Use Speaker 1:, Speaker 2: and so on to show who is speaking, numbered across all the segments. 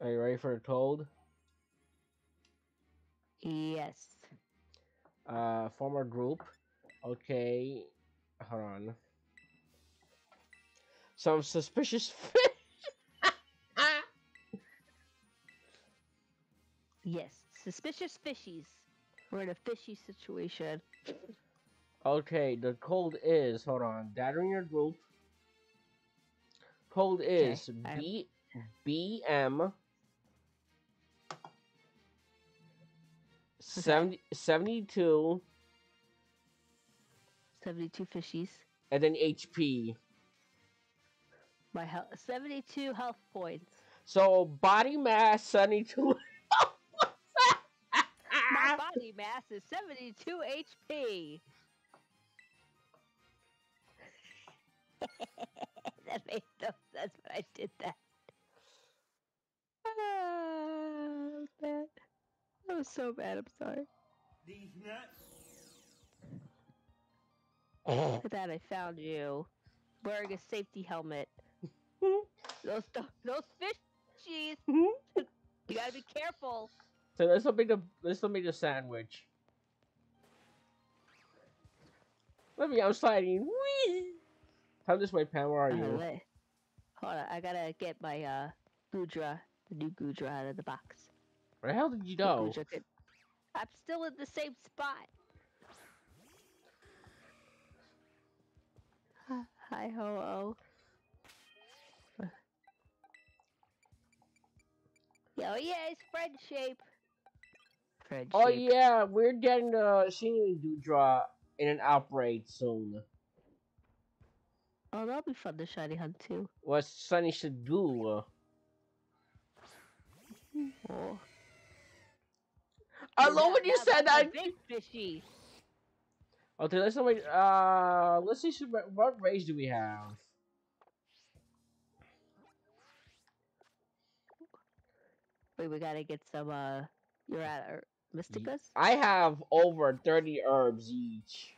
Speaker 1: Are you ready for the toad?
Speaker 2: Yes.
Speaker 1: Uh, former group. Okay, hold on. Some suspicious fish.
Speaker 2: Yes. Suspicious fishies. We're in a fishy situation.
Speaker 1: okay, the code is hold on. In your group. Code is
Speaker 2: I-
Speaker 1: B B 70, 72
Speaker 2: 72 fishies.
Speaker 1: and then HP.
Speaker 2: My health, 72 health points.
Speaker 1: So body mass 72.
Speaker 2: My body mass is 72 HP. that made no sense when I did that. Ah, Bad. That was so bad. I'm sorry.
Speaker 3: These nuts.
Speaker 2: Look at that. I found you wearing a safety helmet. those th- those fishies. you gotta be careful.
Speaker 1: So let's not make the let's not make the sandwich. Let me I'm sliding. Whee! Come this way, Pam. Where are
Speaker 2: Uh,
Speaker 1: you?
Speaker 2: wait. Hold on. I gotta get my uh Goodra, the new Goodra, out of the box.
Speaker 1: Where the hell did you go?
Speaker 2: I'm still in the same spot. Hi ho oh. Yo, yeah, it's friend shape. Friend
Speaker 1: Oh
Speaker 2: shape.
Speaker 1: yeah, we're getting the senior Dewdra in an outbreak soon.
Speaker 2: Oh, that'll be fun to shiny hunt too.
Speaker 1: What Sunny should do?
Speaker 2: Oh.
Speaker 1: I
Speaker 2: Dude,
Speaker 1: love when you
Speaker 2: that-
Speaker 1: said that.
Speaker 2: Big fishy.
Speaker 1: Okay, let's not wait. Uh, let's see. some- What race do we have?
Speaker 2: Wait, we gotta get some. Uh, you're Herba Mysticas.
Speaker 1: I have over thirty herbs each.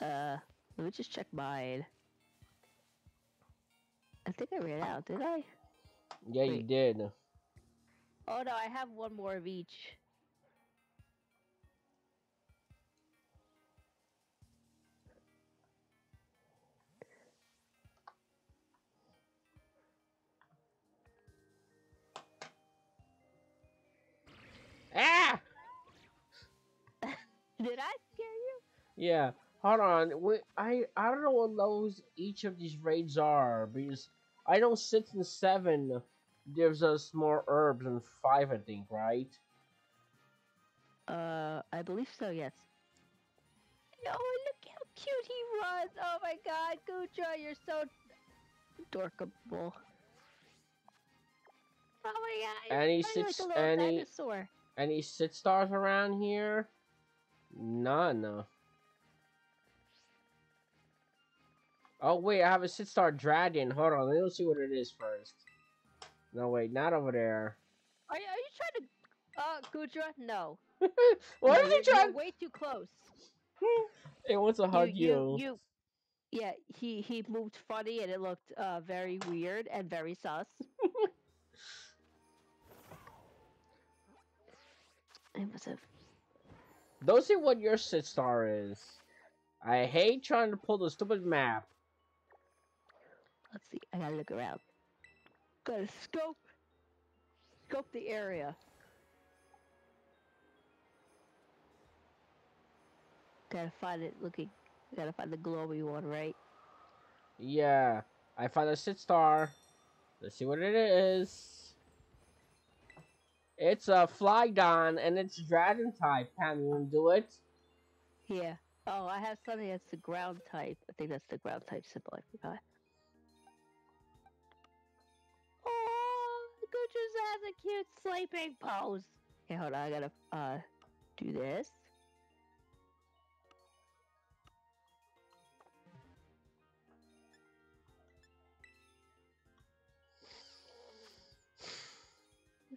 Speaker 2: Uh, let me just check mine. I think I ran out, did I?
Speaker 1: Yeah, you did.
Speaker 2: Oh no, I have one more of each.
Speaker 1: Ah!
Speaker 2: Did I scare you?
Speaker 1: Yeah. Hold on. Wait, I I don't know what levels each of these raids are because I know six and seven gives us more herbs and five, I think, right?
Speaker 2: Uh, I believe so. Yes. Oh, look how cute he was! Oh my God, Goodra, you're so adorable. Oh my God!
Speaker 1: Any six-
Speaker 2: like
Speaker 1: any-
Speaker 2: dinosaur.
Speaker 1: Any sit stars around here? None. Oh wait, I have a sit star dragon. Hold on, let me see what it is first. No wait, not over there.
Speaker 2: Are you, are you trying to? Uh, Goodra, no.
Speaker 1: Why
Speaker 2: no,
Speaker 1: is
Speaker 2: you're,
Speaker 1: trying?
Speaker 2: You're way too close.
Speaker 1: It wants to hug you.
Speaker 2: you, yeah, he he moved funny and it looked uh very weird and very sus. it was a
Speaker 1: Don't see what your sit star is. I hate trying to pull the stupid map.
Speaker 2: let's see. I gotta look around. Gotta scope scope the area. Gotta find it looking. Gotta find the glowy one, right?
Speaker 1: Yeah, I found a sit star. Let's see what it is. It's a Flygon and it's dragon type. Pam, you wanna do it?
Speaker 2: Yeah. Oh, I have something that's the ground type. I think that's the ground type symbol. I forgot. Gujas has a cute sleeping pose. Okay, hold on. I gotta uh do this.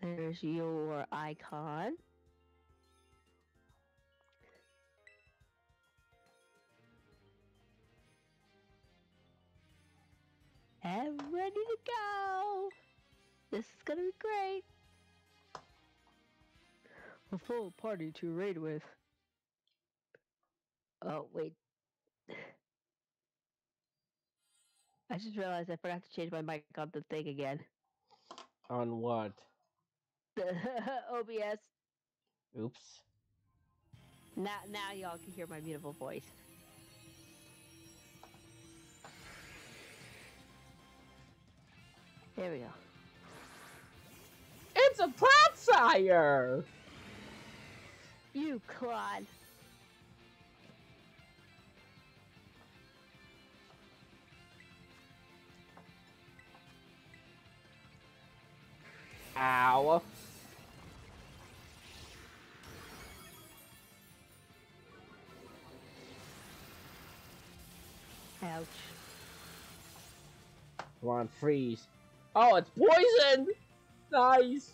Speaker 2: There's your icon. And ready to go. This is gonna be great. A full party to raid with. Oh, wait. I just realized I forgot to change my mic on the thing again.
Speaker 1: On what?
Speaker 2: The OBS.
Speaker 1: Oops.
Speaker 2: Now, now y'all can hear my beautiful voice. There we go.
Speaker 1: It's a plant sire!
Speaker 2: You clod.
Speaker 1: Ow.
Speaker 2: Ouch.
Speaker 1: Come on, freeze. Oh, it's poison! Nice!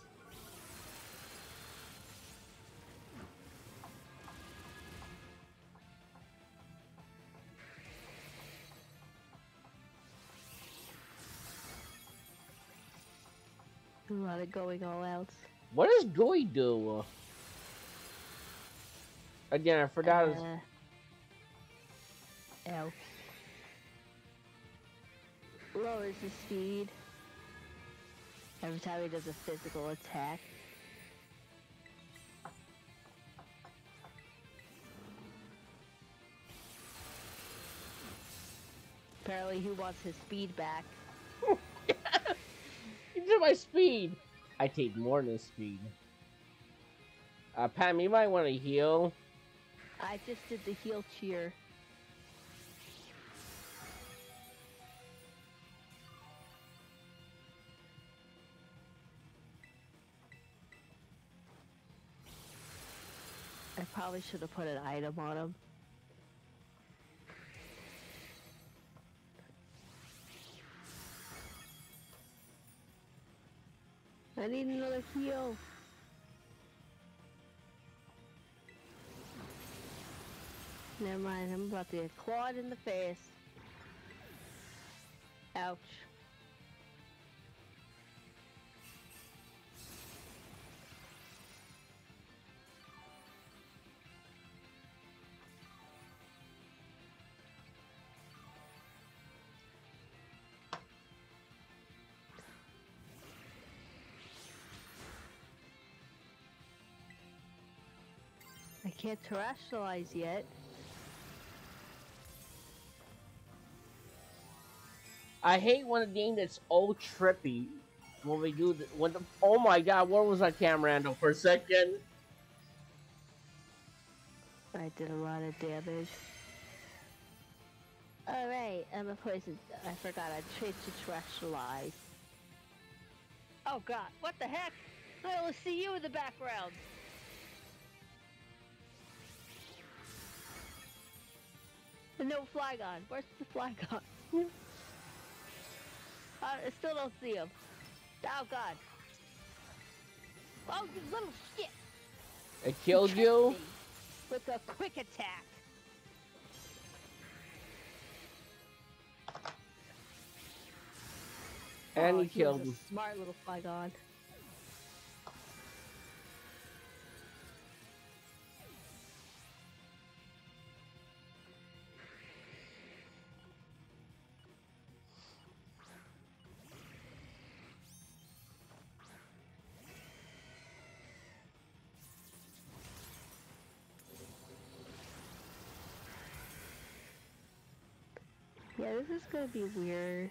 Speaker 2: Of going all out.
Speaker 1: What does Gooey do? Again, I forgot his...
Speaker 2: Uh, ow. Lowers his speed. Every time he does a physical attack. Apparently he wants his speed back.
Speaker 1: Into my speed! I take more than speed. Uh, Pam, you might want to heal.
Speaker 2: I just did the heal cheer. I probably should have put an item on him. I need another heal. Never mind, I'm about to get clawed in the face. Ouch. Can't terastallize yet.
Speaker 1: I hate when a game that's all trippy. When we do the, when the oh my god, where was that camera Randall, for a second?
Speaker 2: I did a lot of damage. Alright, I'm a poison. I forgot I changed to terastallize. Oh god, what the heck? I only see you in the background. no Flygon. Where's the Flygon? I still don't see him. Oh god. Oh, you little shit.
Speaker 1: It killed you?
Speaker 2: With a quick attack.
Speaker 1: And
Speaker 2: oh,
Speaker 1: he killed him.
Speaker 2: a smart little Flygon. Yeah, this is gonna be weird.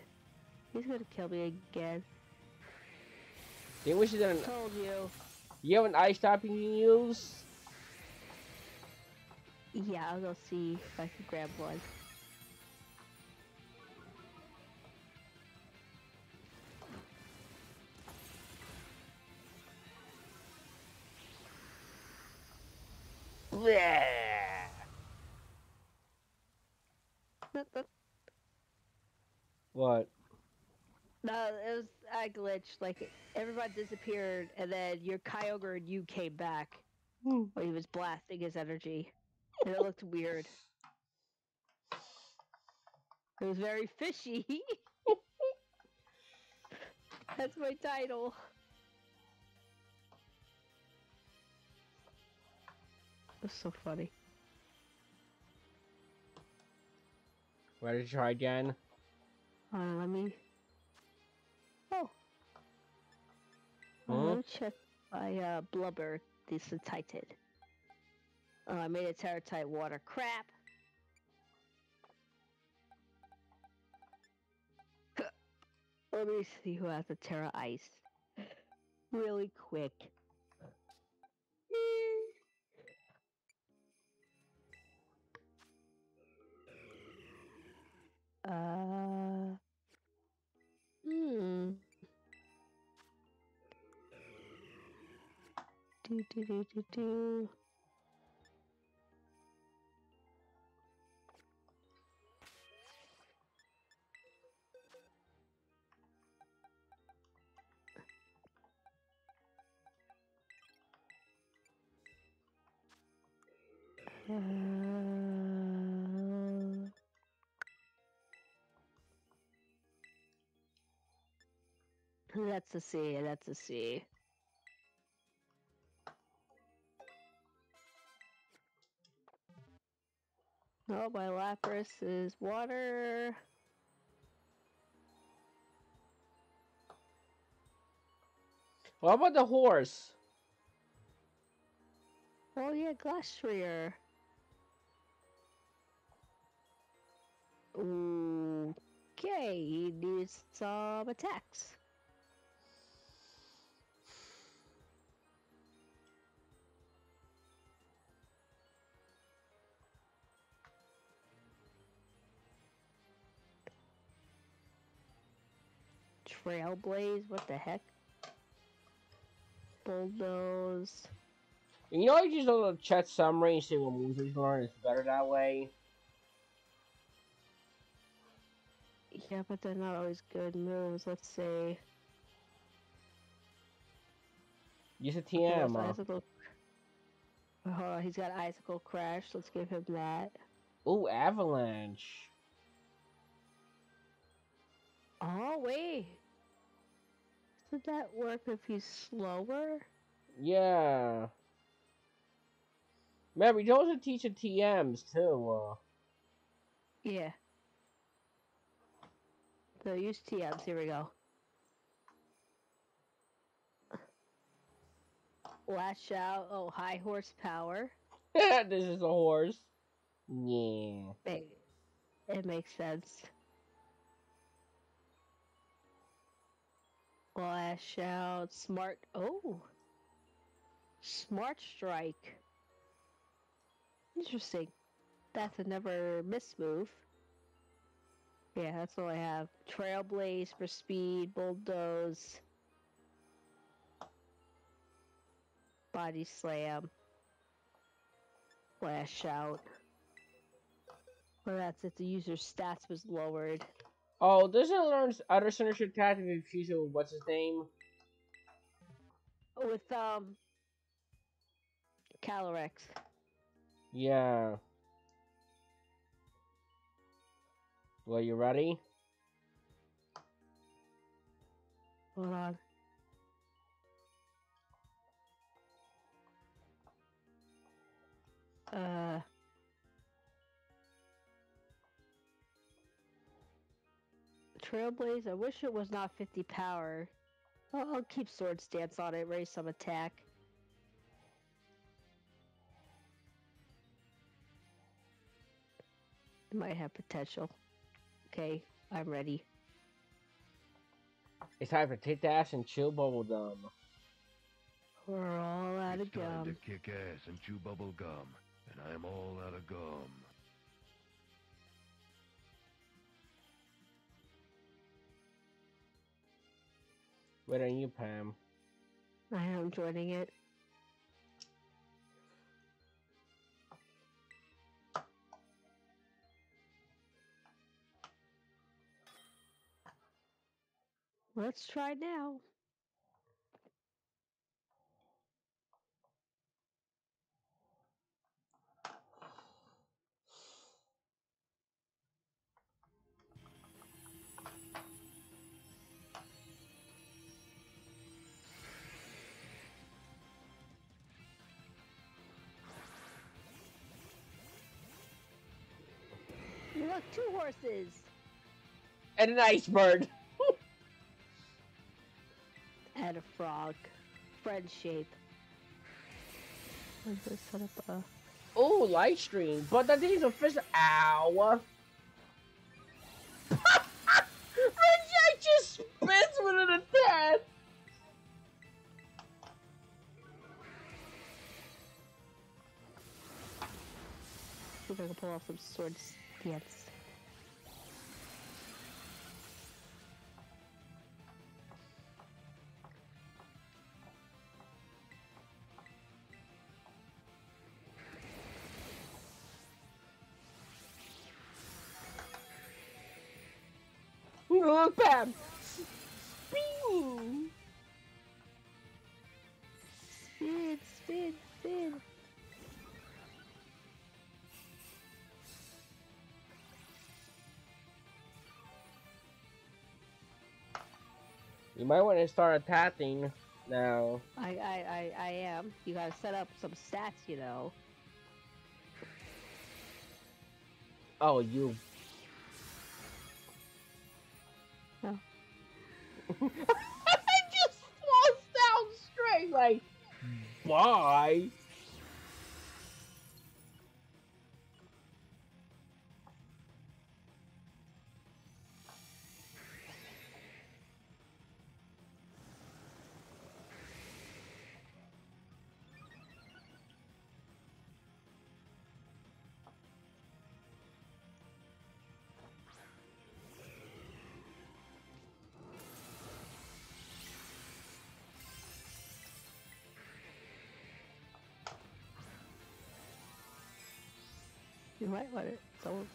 Speaker 2: He's gonna kill me again.
Speaker 1: They wish you didn't.
Speaker 2: Told you.
Speaker 1: You have an ice type you can use?
Speaker 2: Yeah, I'll go see if I can grab one.
Speaker 1: Bleh. What?
Speaker 2: No, it was I glitched. Like everybody disappeared, and then your Kyogre and you came back. Hmm. When he was blasting his energy, and it looked weird. It was very fishy. That's my title. That's so funny.
Speaker 1: Ready to try again?
Speaker 2: Uh, let me. Oh. Uh,
Speaker 1: Hmm?
Speaker 2: Let me check my uh, blubber disintited. Oh, I made a terratite water. Crap. Let me see who has the Tera Ice. Really quick. Uh. Hmm. Do do do do do. Uh, That's let's see. Oh, my Lapras is water.
Speaker 1: What about the horse?
Speaker 2: Oh yeah, Glastrier. Okay, he needs some attacks. Trailblaze, what the heck? Bulldoze.
Speaker 1: You know, I just don't chat summary and see what moves he's learn. It's better that way.
Speaker 2: Yeah, but they're not always good moves. Let's see.
Speaker 1: Use a TM.
Speaker 2: Icicle... Oh, he's got Icicle Crash. Let's give him that.
Speaker 1: ooh, avalanche.
Speaker 2: Oh, wait. Doesn't that work if he's slower?
Speaker 1: Yeah. Remember, you also teach the TMs too. Uh,
Speaker 2: Yeah. So use TMs. Here we go. Lash out. Oh, high horsepower.
Speaker 1: this is a horse. Yeah.
Speaker 2: Make- It makes sense. Lash out. Smart. Oh. Smart strike. Interesting. That's a never miss move. Yeah, that's all I have. Trailblaze for speed, bulldoze, body slam, flash out. Well, that's it. The user's stats was lowered.
Speaker 1: Oh, doesn't it learn other signature attack if you fuse it with what's his name?
Speaker 2: With um, Calyrex.
Speaker 1: Yeah. Well, you ready?
Speaker 2: Hold on. Uh. Trailblaze, I wish it was not 50 power. I'll, I'll keep Swords Dance on it, raise some attack. It might have potential. Okay, I'm ready.
Speaker 1: It's time for Tit Dash and Chill Bubble Gum.
Speaker 2: We're all out
Speaker 3: it's
Speaker 2: of
Speaker 3: time to kick ass and chew bubble gum, and I am all out of gum.
Speaker 1: Wait are you, Pam.
Speaker 2: I am joining it. Let's try now. Horses.
Speaker 1: And an iceberg.
Speaker 2: And a frog. Friend shape. Let's set up a.
Speaker 1: Oh, light stream. But that thing's a fish. Ow. Red just spins with an attack.
Speaker 2: See if I can pull off some swords dance.
Speaker 1: Pam. Spin.
Speaker 2: Spin, spin, spin.
Speaker 1: You might want to start attacking now.
Speaker 2: I, I, I, I am. You gotta set up some stats, you know.
Speaker 1: Oh, you.
Speaker 2: Oh.
Speaker 1: I just falls down straight like, bye.
Speaker 2: You might want it. So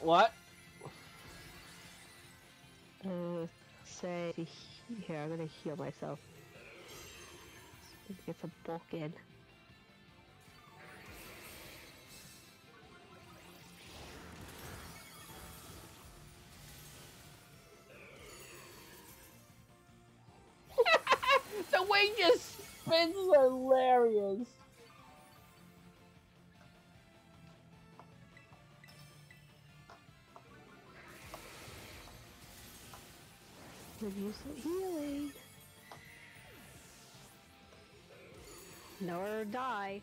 Speaker 1: What?
Speaker 2: Uh, say here. I'm gonna heal myself. Get some bulk in.
Speaker 1: the way he just spins hilarious.
Speaker 2: Use some healing. Die.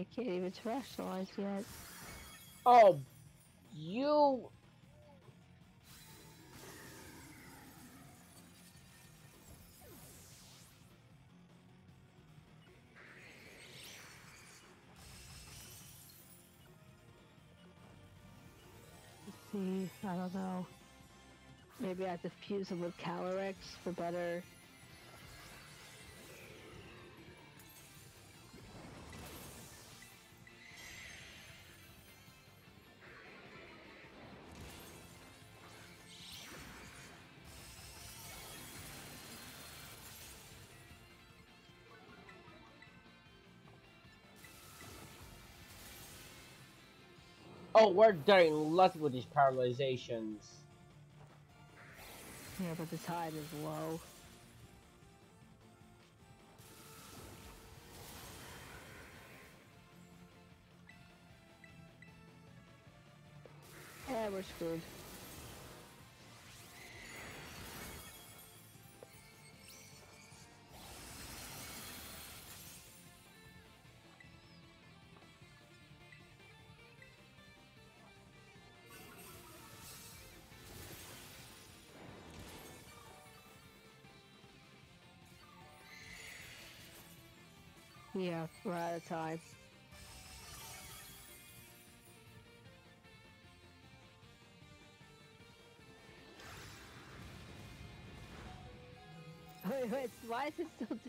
Speaker 2: I can't even terastallize yet.
Speaker 1: Oh, you.
Speaker 2: Let's see, I don't know. Maybe I have to fuse them with Calyrex for better.
Speaker 1: Oh, we're getting lucky with these paralyzations.
Speaker 2: Yeah, but the tide is low. Yeah, we're screwed. Yeah, we're out of time. wait, wait, why is it still?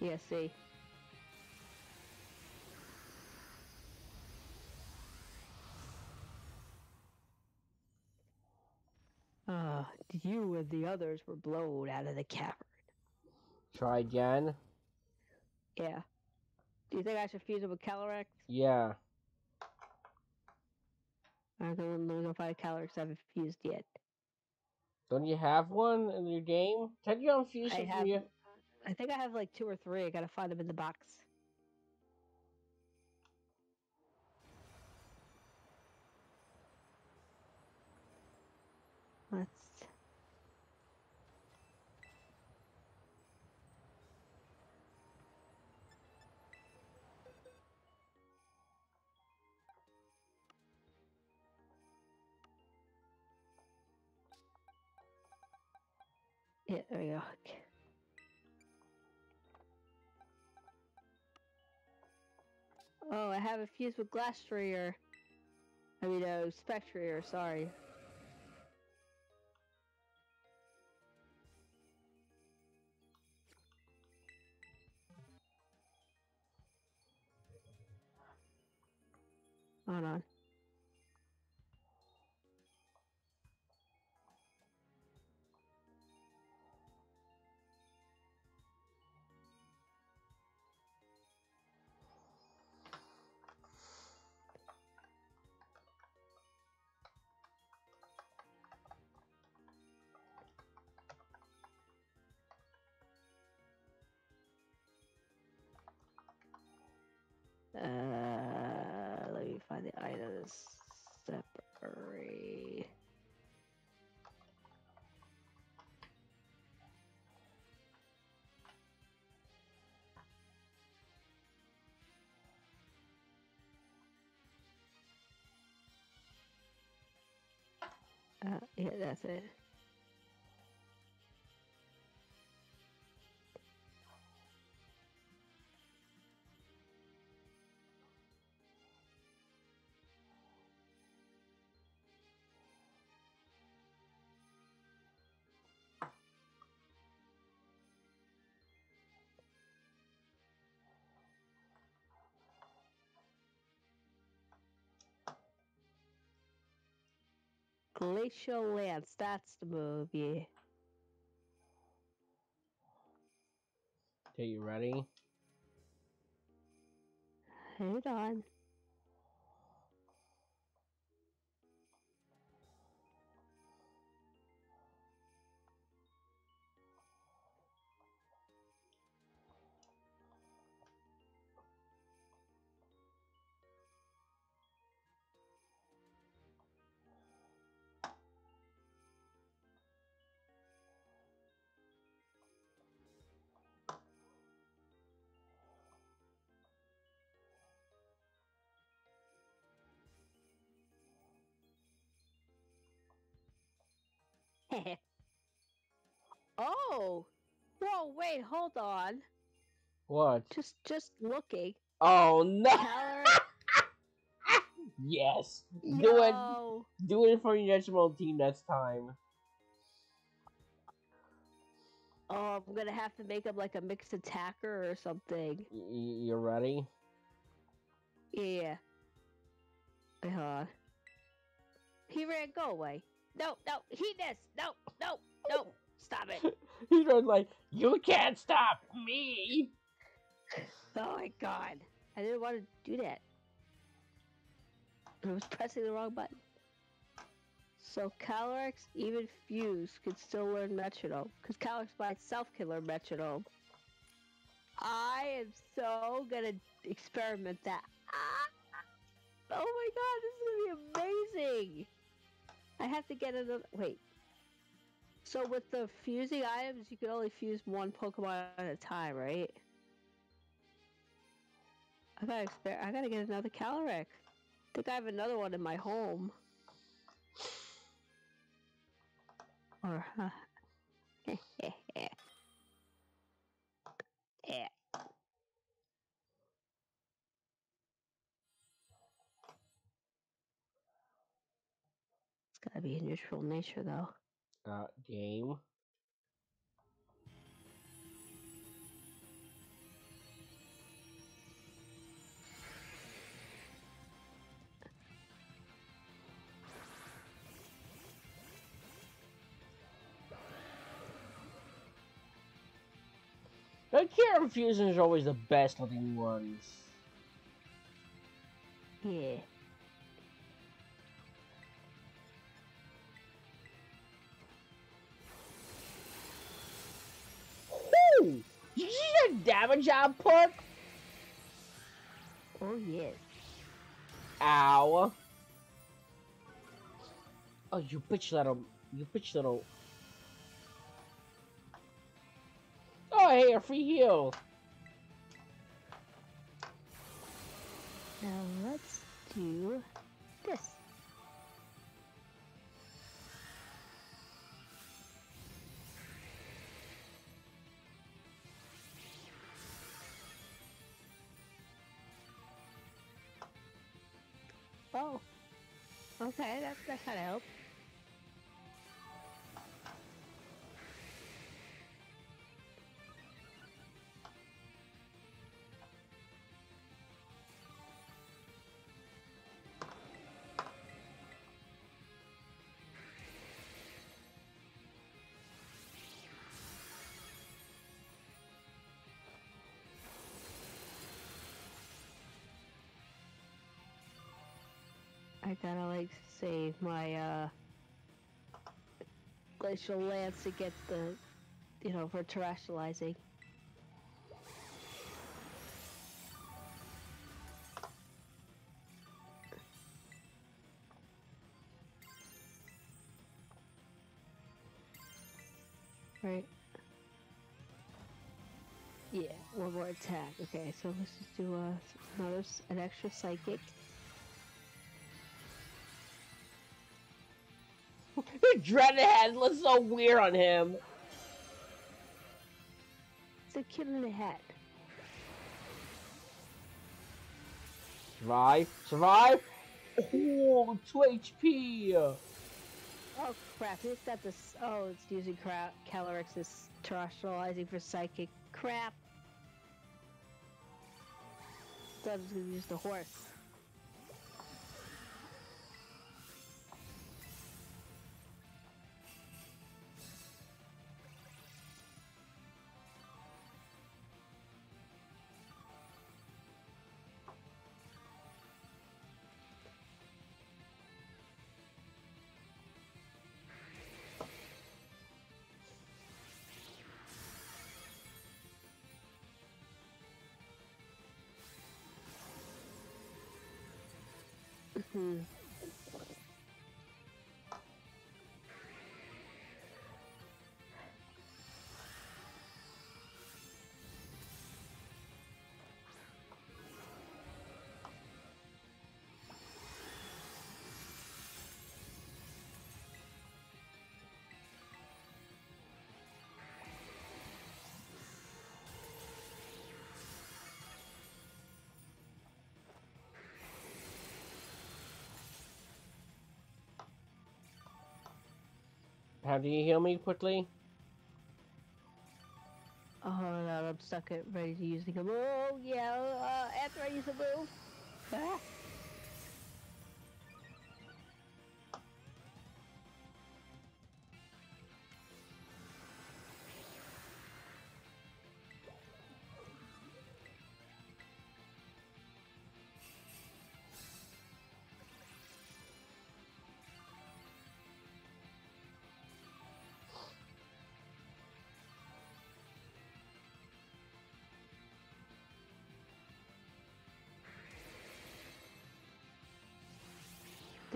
Speaker 2: Yeah, see. Uh, you and the others were blown out of the cavern.
Speaker 1: Try again.
Speaker 2: Yeah. Do you think I should fuse it with Calyrex?
Speaker 1: Yeah.
Speaker 2: Gonna, let me go find a Calyrex I haven't fused yet.
Speaker 1: Don't you have one in your game? Can you unfuse
Speaker 2: I
Speaker 1: it
Speaker 2: have-
Speaker 1: from you?
Speaker 2: I think I have like two or three. I gotta find them in the box. Have it fused with Glastrier. I mean, uh, Spectrier, sorry. Hold on. Find separate. Uh, yeah, that's it. Glacial Lance, that's the move, yeah.
Speaker 1: Okay, you ready?
Speaker 2: Hold on. oh! Whoa, wait, hold on.
Speaker 1: What?
Speaker 2: Just just looking.
Speaker 1: Oh no! Yes. Do it. Do it for your national team next time.
Speaker 2: Oh, I'm gonna have to make up like a mixed attacker or something.
Speaker 1: Y- you ready?
Speaker 2: Yeah. Hold on. He ran, go away. No, no, he this. No, no, no. Stop it.
Speaker 1: he He's like, you can't stop me.
Speaker 2: Oh my god. I didn't want to do that. I was pressing the wrong button. So Calyrex, even Fuse, could still learn Metronome. Because Calyrex by itself can learn Metronome. I am so gonna experiment that. Ah! Oh my god, this is gonna be amazing! I have to get another. Wait. So with the fusing items, you can only fuse one Pokemon at a time, right? I gotta exper- I gotta get another Calyrex. I think I have another one in my home. Or huh. gotta be a neutral nature though.
Speaker 1: Uh, game. The Kira Fusions are always the best looking ones.
Speaker 2: Yeah.
Speaker 1: Woo! Did you that damage output?
Speaker 2: Oh yes.
Speaker 1: Ow. Oh, you bitch little, you bitch little. Oh, hey, a free heal.
Speaker 2: Now let's do Oh. Okay, that that kind of helped. I gotta like save my uh glacial lance to get the you know for terastallizing. Right. Yeah, one more attack. Okay, so let's just do uh, another an extra psychic.
Speaker 1: The dreaded head looks so weird on him.
Speaker 2: It's a kid in the hat.
Speaker 1: Survive, survive. Oh, 2 HP.
Speaker 2: Oh crap, it's got this. Oh, it's using Cra- Calyrex's terastallizing for psychic. Crap. Thought I was gonna use the horse. Hmm.
Speaker 1: How do you heal me quickly?
Speaker 2: Oh no, I'm stuck at ready to use the move. Oh yeah, uh, after I use the move. Ah.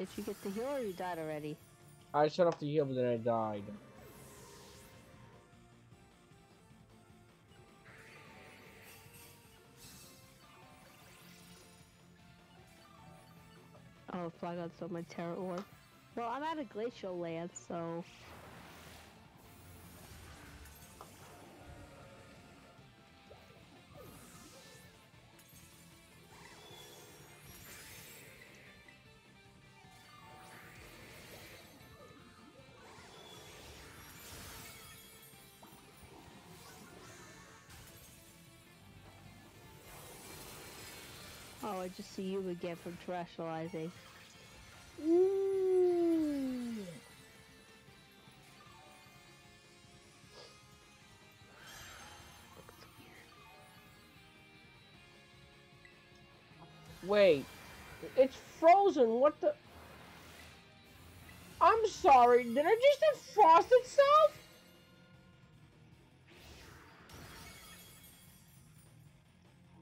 Speaker 2: Did you get the heal or you died already?
Speaker 1: I shut off the heal, but then I died.
Speaker 2: Oh, Flygon's on my Tera Orb. Well, I'm out of glacial lance, so I just see you again from
Speaker 1: terastallizing. Wait, it's frozen. What the? I'm sorry. Did it just defrost itself?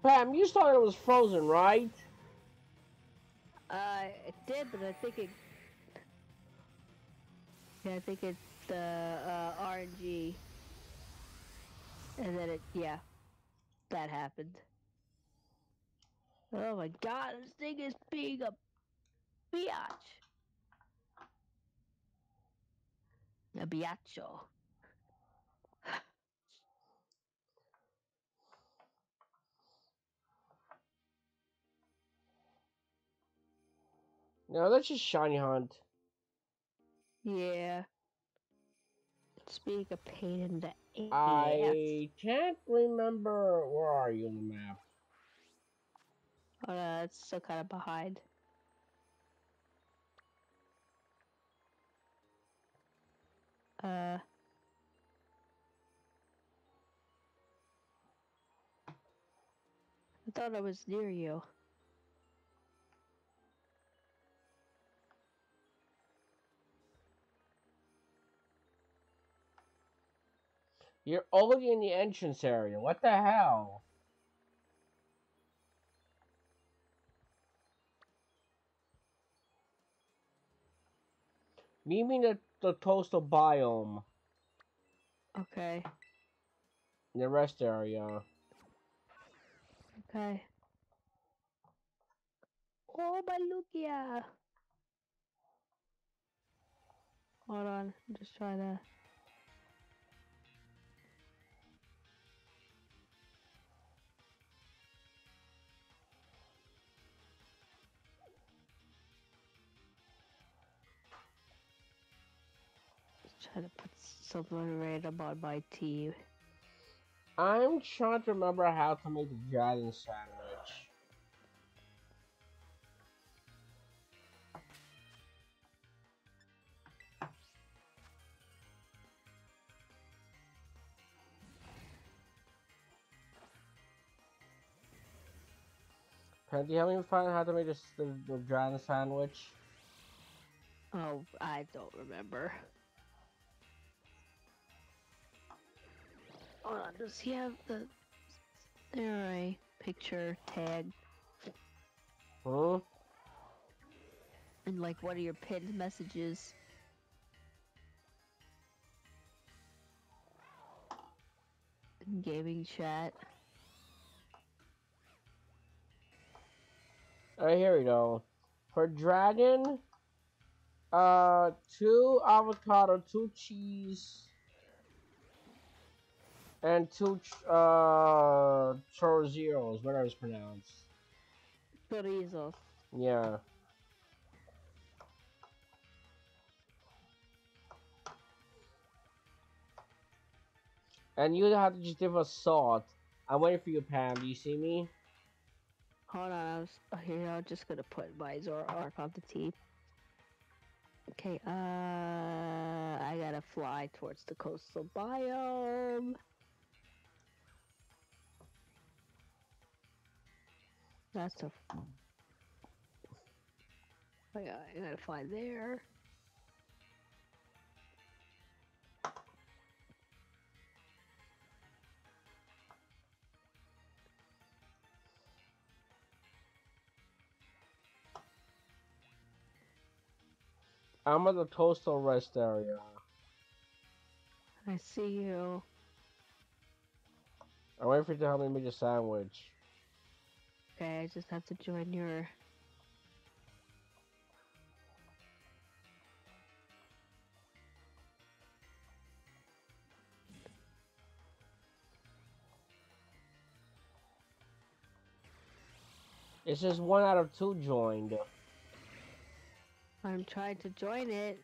Speaker 1: Pam, you thought it was frozen, right?
Speaker 2: Uh, it did, but I think it. Yeah, I think it's the uh, RNG. And then it, yeah, that happened. Oh my god, this thing is being a biatch. A biatcho.
Speaker 1: No, that's just shiny hunt.
Speaker 2: Yeah. It's being a pain in the ass.
Speaker 1: I can't remember. Where are you on the map?
Speaker 2: Oh no, it's still kind of behind. Uh. I thought I was near you.
Speaker 1: You're already in the entrance area. What the hell? You mean the, the coastal biome,
Speaker 2: Okay.
Speaker 1: the rest area?
Speaker 2: Okay. Oh my Lugia! Hold on, I'm just trying to. Trying to put someone random on my team.
Speaker 1: I'm trying to remember how to make the dragon sandwich. Can you help me find how to make this, the, the dragon sandwich?
Speaker 2: Oh, I don't remember. Hold on, does he have the there a picture tag
Speaker 1: Huh?
Speaker 2: and like what are your pinned messages? In gaming chat.
Speaker 1: Alright, here we go. For dragon, uh, two avocado, two cheese, and two uh chorizios, whatever it's pronounced.
Speaker 2: Chorizo.
Speaker 1: Yeah. And you have to just give us salt. I'm waiting for you, Pam. Do you see me?
Speaker 2: Hold on, I was oh, here. I'm just gonna put my Zoroark on the team. Okay, uh, I gotta fly towards the coastal biome. That's a. I gotta, I gotta fly there.
Speaker 1: I'm at the coastal rest area.
Speaker 2: I see you.
Speaker 1: I'm waiting for you to help me make a sandwich.
Speaker 2: Okay, I just have to join your.
Speaker 1: It's just one out of two joined.
Speaker 2: I'm trying to join it.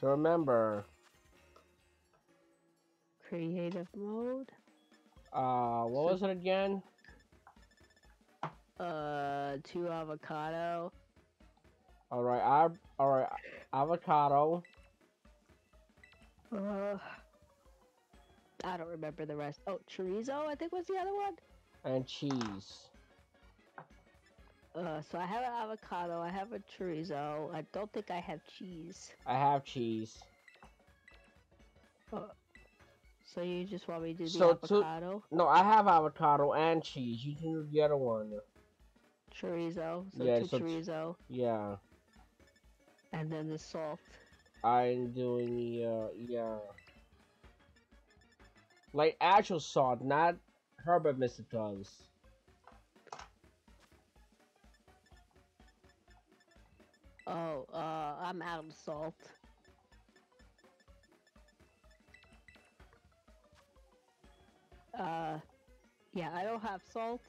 Speaker 1: So remember,
Speaker 2: creative mode.
Speaker 1: Uh, what was it again?
Speaker 2: Uh, two avocado.
Speaker 1: All right, I all right, avocado.
Speaker 2: Uh, I don't remember the rest. Oh, chorizo, I think was the other one.
Speaker 1: and cheese.
Speaker 2: Uh, so I have an avocado. I have a chorizo. I don't think I have cheese.
Speaker 1: I have cheese.
Speaker 2: So you just want me to do the
Speaker 1: So two-
Speaker 2: avocado,
Speaker 1: No, I have avocado and cheese. You can do the other one.
Speaker 2: chorizo, so
Speaker 1: Yeah,
Speaker 2: two
Speaker 1: so ch-
Speaker 2: chorizo,
Speaker 1: Yeah,
Speaker 2: and then the salt.
Speaker 1: I'm doing the uh, yeah, like actual salt, not Herba Mysticas.
Speaker 2: Oh, uh, I'm out of salt. Uh, yeah, I don't have salt.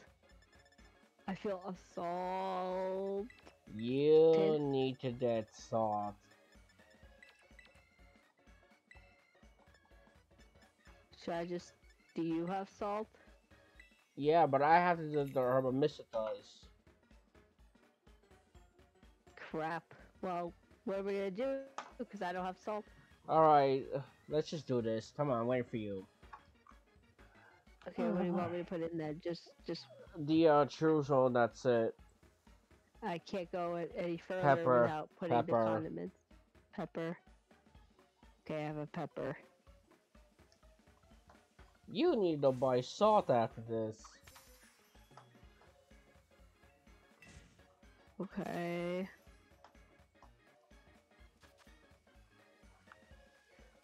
Speaker 2: I feel a salt.
Speaker 1: You need to get salt.
Speaker 2: Should I just? Do you have salt?
Speaker 1: Yeah, but I have to do the Mysticas.
Speaker 2: Crap. Well, what are we gonna do? Because I don't have salt.
Speaker 1: All right, let's just do this. Come on, I'm waiting for you.
Speaker 2: Okay, what do you want me to put in there? Just, just.
Speaker 1: The uh, chorizo, that's it.
Speaker 2: I can't go any further
Speaker 1: Pepper,
Speaker 2: without putting
Speaker 1: pepper.
Speaker 2: the condiments. Pepper. Okay, I have a pepper.
Speaker 1: You need to buy salt after this.
Speaker 2: Okay.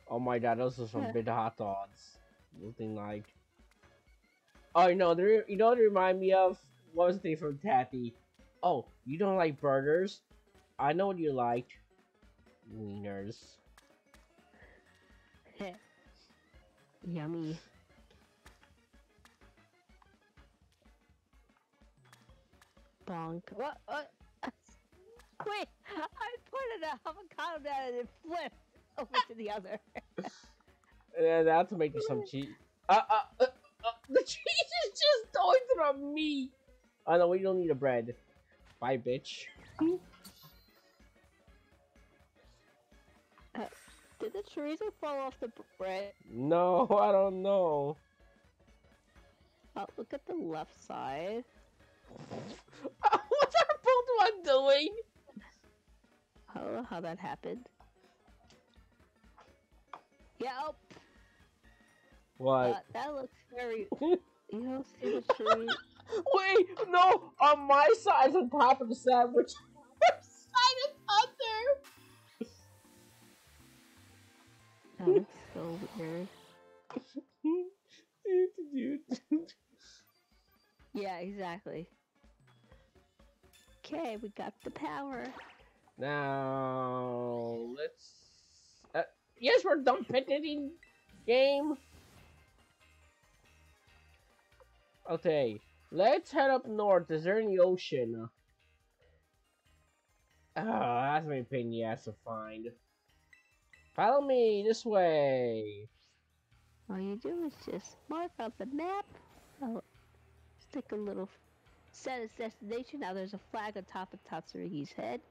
Speaker 1: Oh my god, those are some
Speaker 2: Yeah.
Speaker 1: big hot dogs. Looking like. Oh, you know, you know what remind me of? What was the thing from Taffy? Oh, you don't like burgers? I know what you like. Wieners.
Speaker 2: Yummy. Bonk. What? what? Wait, I put an avocado down and it flipped over to the other.
Speaker 1: Yeah, that's to make you some cheese. Uh, uh, uh, the cheese is just going to the meat. Oh no, we don't need a bread. Bye, bitch.
Speaker 2: Uh, did the chorizo fall off the bread?
Speaker 1: No, I don't know.
Speaker 2: Oh, look at the left side.
Speaker 1: What's our both one doing?
Speaker 2: I don't know how that happened. Yeah, oh,
Speaker 1: What?
Speaker 2: uh, that looks very. You don't see the chorizo.
Speaker 1: Wait, no, on my side is on top of the sandwich. Your side is under.
Speaker 2: That looks so weird. Yeah, exactly. Okay, we got the power.
Speaker 1: now let's. Uh, yes, we're done picketing game. Okay, let's head up north. Is there any ocean? Oh, that's my pain in the ass to find. Follow me this way.
Speaker 2: All you do is just mark on the map. Oh, stick a little set as destination. Now there's a flag on top of Tatsugiri's head.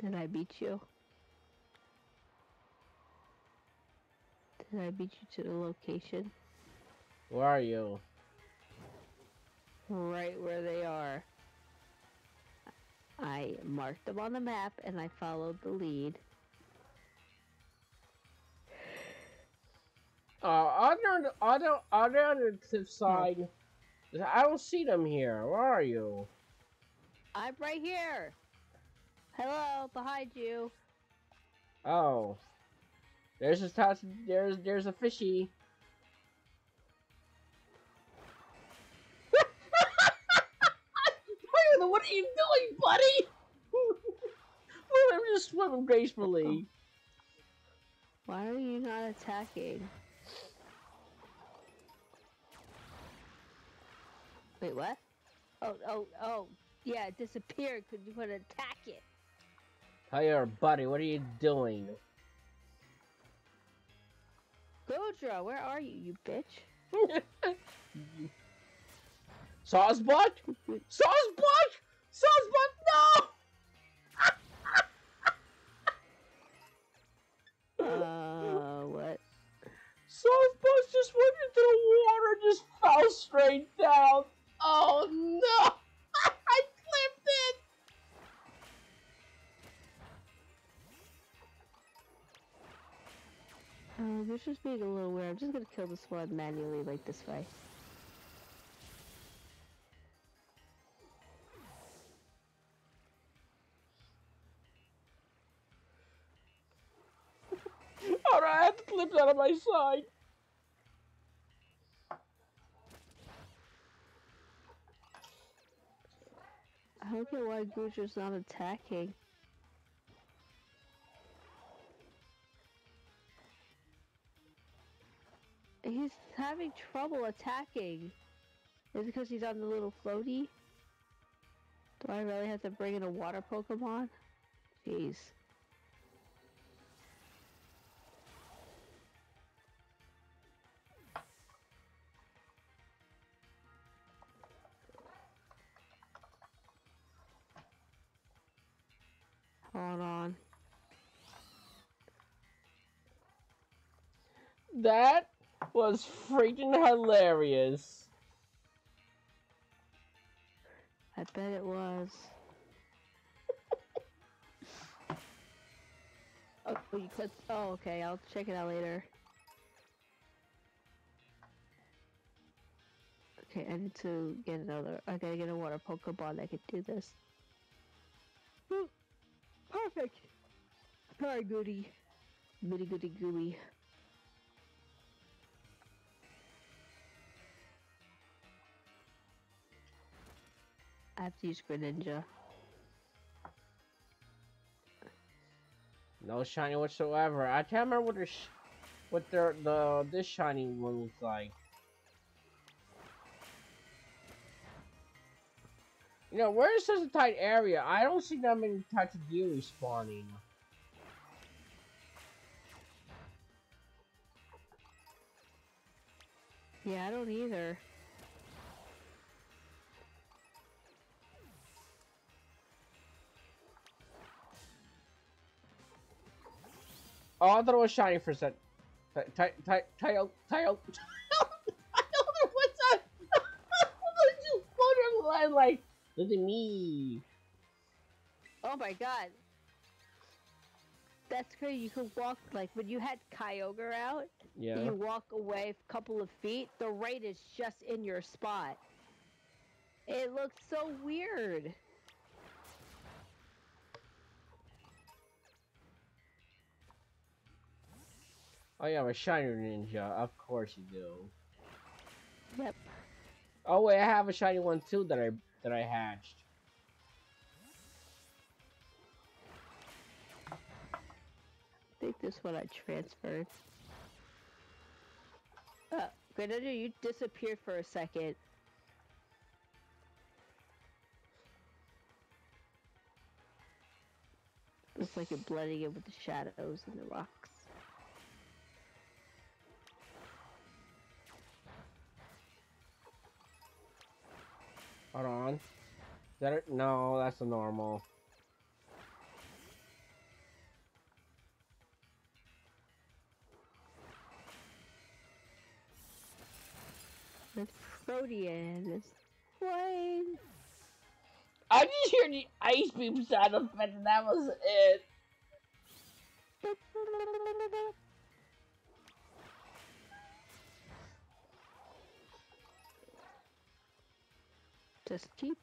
Speaker 2: Did I beat you? Did I beat you to the location?
Speaker 1: Where are you?
Speaker 2: right where they are. I marked them on the map and I followed the lead.
Speaker 1: Uh, other, other, other on the cliff side. I don't see them here. Where are you?
Speaker 2: I'm right here. Hello, behind you.
Speaker 1: Oh. There's a toss there's there's a fishy. what are you doing, buddy? I'm just swimming gracefully.
Speaker 2: Why are you not attacking? Wait, what? Oh, oh, oh. Yeah, it disappeared because you want to attack it.
Speaker 1: Hey there, buddy, what are you doing?
Speaker 2: Goodra, where are you, you bitch?
Speaker 1: Sawsbuck? Sawsbuck? Sawsbuck, no!
Speaker 2: Uh, what?
Speaker 1: Sawsbuck just went into the water and just fell straight down. Oh no!
Speaker 2: Uh, this is being a little weird. I'm just gonna kill this one manually, like this way.
Speaker 1: Alright, I have to clip that on my side.
Speaker 2: I don't get why Goodra's not attacking. He's having trouble attacking. Is it because he's on the little floaty? Do I really have to bring in a water Pokemon? Jeez. Hold on.
Speaker 1: That was freaking hilarious.
Speaker 2: I bet it was. oh, you clicked. Oh, okay. I'll check it out later. Okay, I need to get another. I gotta get a water Pokeball that can do this. Perfect. Sorry, Goody. Goody, goody, gooey. I have to use Greninja.
Speaker 1: No shiny whatsoever. I can't remember what the sh what their the this shiny one looks like. You know, where is such a tight area? I don't see that many types of deer spawning.
Speaker 2: Yeah, I don't either.
Speaker 1: Oh, I thought it was shiny for a sec. Tight, tight, tight, tail, tail. What's that? What you wonder like? Look at me.
Speaker 2: Oh my god. That's crazy. You could walk, like, when you had Kyogre out,
Speaker 1: Yeah.
Speaker 2: you walk away a couple of feet, the rate is just in your spot. It looks so weird.
Speaker 1: Oh yeah, I'm a shiny ninja. Of course you do.
Speaker 2: Yep.
Speaker 1: Oh wait, I have a shiny one too that I that I hatched.
Speaker 2: I think this one I transferred. Uh, Greninja, you disappeared for a second. Looks like you're blending in with the shadows and the rocks.
Speaker 1: Hold on. Is that it? No, that's a normal.
Speaker 2: The Protean is flying.
Speaker 1: I just hear the ice beam sound effect and that was it.
Speaker 2: Just keep.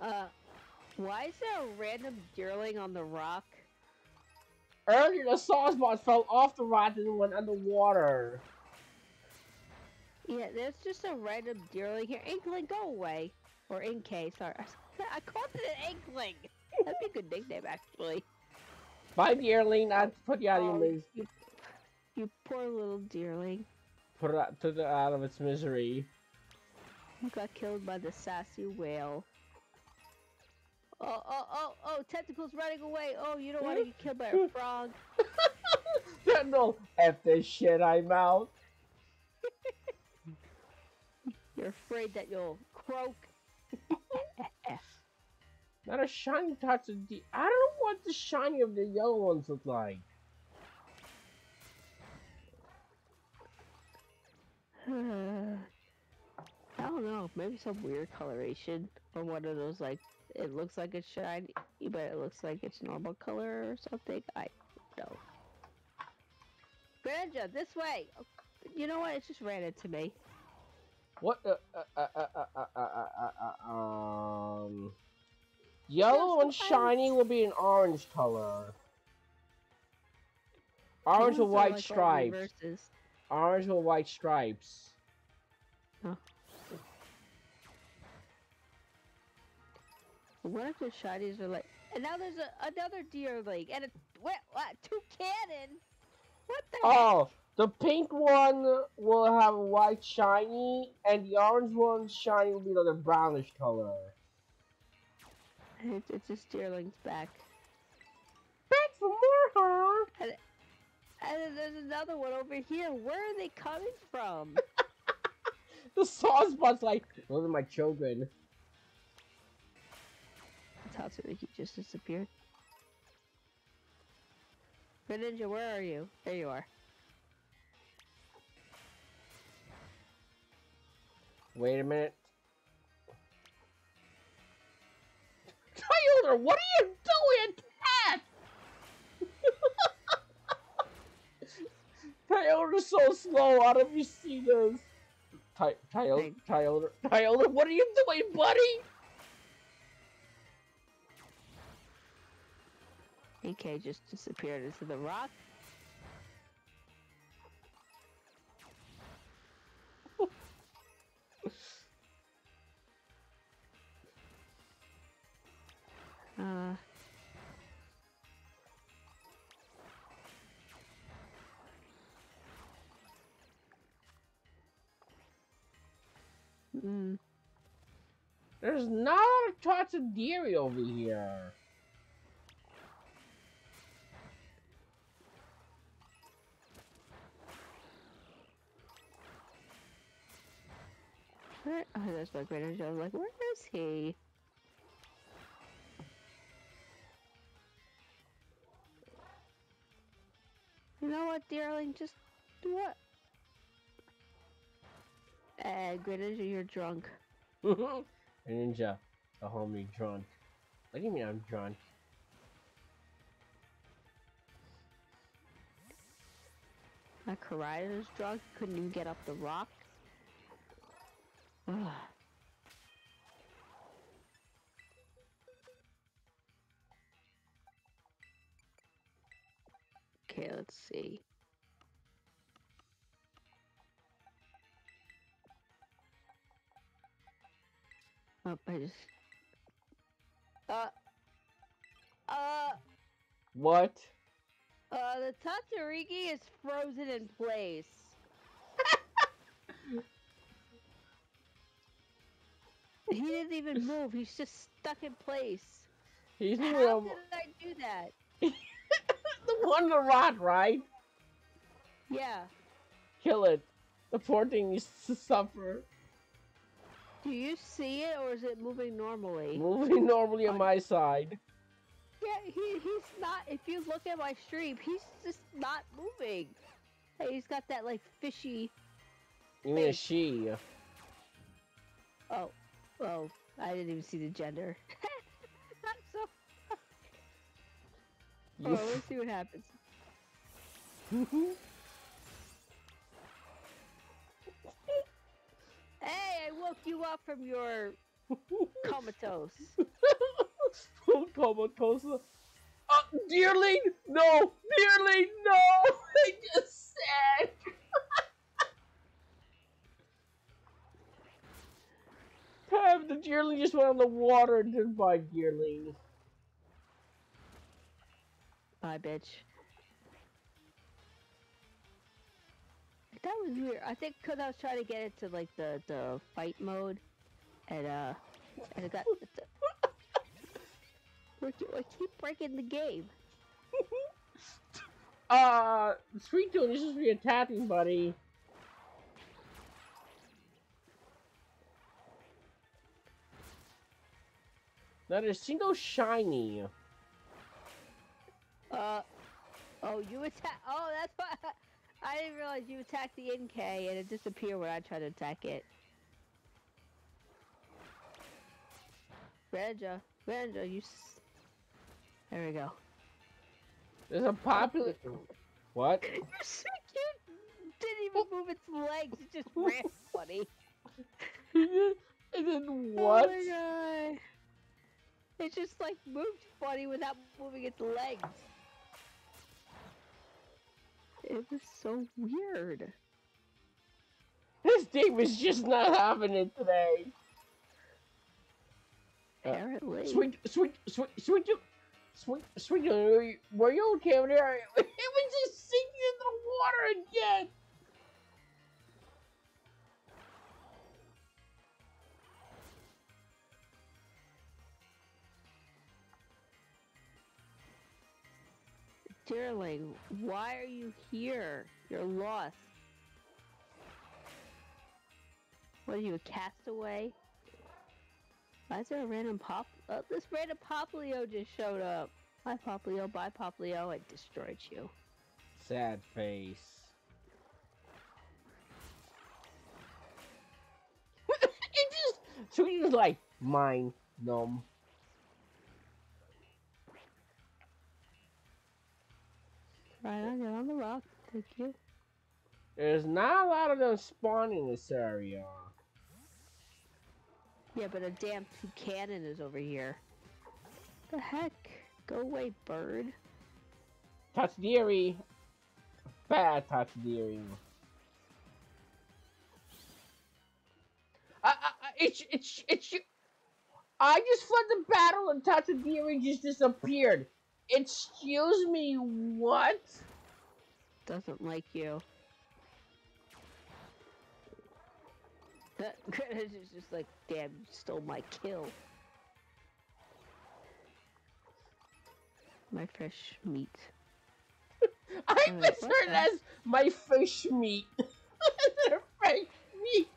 Speaker 2: Uh, why is there a random deerling on the rock?
Speaker 1: Earlier the Sawsbuck fell off the rock and went underwater.
Speaker 2: Yeah, there's just a random deerling here. Inkling, go away. Or Inkay, sorry. I called it an Inkling. That'd be a good nickname, actually.
Speaker 1: Bye, deerling. I put you out of your
Speaker 2: Oh,
Speaker 1: list.
Speaker 2: You, you poor little deerling.
Speaker 1: Put it out, took it out of its misery.
Speaker 2: Got killed by the sassy whale. Oh, oh, oh, oh, tentacles running away. Oh, you don't want to get killed by a frog.
Speaker 1: no, F this shit, I'm out.
Speaker 2: You're afraid that you'll croak.
Speaker 1: Not a shiny touch of the. I don't know what the shiny of the yellow ones look like.
Speaker 2: I don't know. Maybe some weird coloration from one of those like it looks like it's shiny, but it looks like it's normal color or something. I don't. Granja, this way. You know what? It just ran into me.
Speaker 1: What? Uh, uh, uh, uh, um, yellow and shiny will be an orange color. Orange
Speaker 2: and
Speaker 1: white
Speaker 2: like
Speaker 1: stripes. Orange with white stripes.
Speaker 2: What if the shinies are like? And now there's a, another deer lake and a what? What? Two cannon? What the? heck?
Speaker 1: Oh, the pink one will have a white shiny, and the orange one shiny will be like a brownish color.
Speaker 2: It's, it's just deerling's back.
Speaker 1: Back for more, huh?
Speaker 2: And then there's another one over here. Where are they coming from?
Speaker 1: The Sawsbuck's like, those are my children.
Speaker 2: That's how Tatsuki just disappeared. Greninja, where are you? There you are.
Speaker 1: Wait a minute. Tyler, what are you doing, cat? Tyler's so slow. How if you see this. Ty Tyler. Tyler, Tyler, what are you doing, buddy?
Speaker 2: AK just disappeared into the rock. Uh, mm,
Speaker 1: There's not a touch of dairy over here.
Speaker 2: where? Oh, there's my Greninja. I was like, where is he? You know what, deerling? Just do what? Uh, Greninja, you're drunk.
Speaker 1: Ninja, a homie drunk. What do you mean I'm drunk?
Speaker 2: My Karida's drunk. Couldn't even get up the rock. Ugh. Okay, let's see. Oh, I just. Uh. Uh.
Speaker 1: What?
Speaker 2: Uh, the Tatsugiri is frozen in place. he didn't even move. He's just stuck in place.
Speaker 1: He's
Speaker 2: How
Speaker 1: the
Speaker 2: did I do that?
Speaker 1: the one the rot, right?
Speaker 2: Yeah.
Speaker 1: Kill it. The poor thing needs to suffer.
Speaker 2: Do you see it, or is it moving normally?
Speaker 1: Moving normally on my side.
Speaker 2: Yeah, he, he's not. If you look at my stream, he's just not moving. Hey, he's got that like fishy.
Speaker 1: You mean she?
Speaker 2: Oh, oh, I didn't even see the gender. So. Oh, let's see what happens. Woke you up from your comatose.
Speaker 1: Comatose. Uh, Deerling! No! Deerling, no! I just said! Pam, the Deerling just went on the water and did my Deerling.
Speaker 2: Bye, bitch. That was weird. I think because I was trying to get it to like the the fight mode, and uh, and it got. we keep breaking the game.
Speaker 1: uh, Sweet this is for your tapping, buddy. Not a single shiny.
Speaker 2: Uh, oh, you attack. Oh, that's why. I didn't realize you attacked the Inkay and it disappeared when I tried to attack it. Greninja, Greninja, you. S there we go.
Speaker 1: There's a popular. What?
Speaker 2: You're so cute. Didn't even move its legs. It just ran funny.
Speaker 1: and then what?
Speaker 2: Oh my god. It just like moved funny without moving its legs. It was so weird.
Speaker 1: This game was just not happening today. Uh,
Speaker 2: Apparently.
Speaker 1: Sweet, sweet, sweet, sweet, sweet, sweet. Were you, were you okay over there? It was just sinking in the water again.
Speaker 2: Deerling, why are you here? You're lost. What are you, a castaway? Why is there a random pop? Oh, this random Poplio just showed up. Hi Poplio, bye Poplio, I destroyed you.
Speaker 1: Sad face. it just, was like, mine, numb.
Speaker 2: Right on, get on the rock. Thank you.
Speaker 1: There's not a lot of them spawning in this area.
Speaker 2: Yeah, but a damn cannon is over here. The heck? Go away, bird.
Speaker 1: Tatsugiri. Bad Tatsugiri. I, I, I- it's, it's, it's, you- I just fled the battle and Tatsugiri just disappeared. Excuse me, what?
Speaker 2: Doesn't like you. That is just like, damn, you stole my kill. My fresh meat.
Speaker 1: I
Speaker 2: Uh,
Speaker 1: misheard as my fish meat. Fish meat.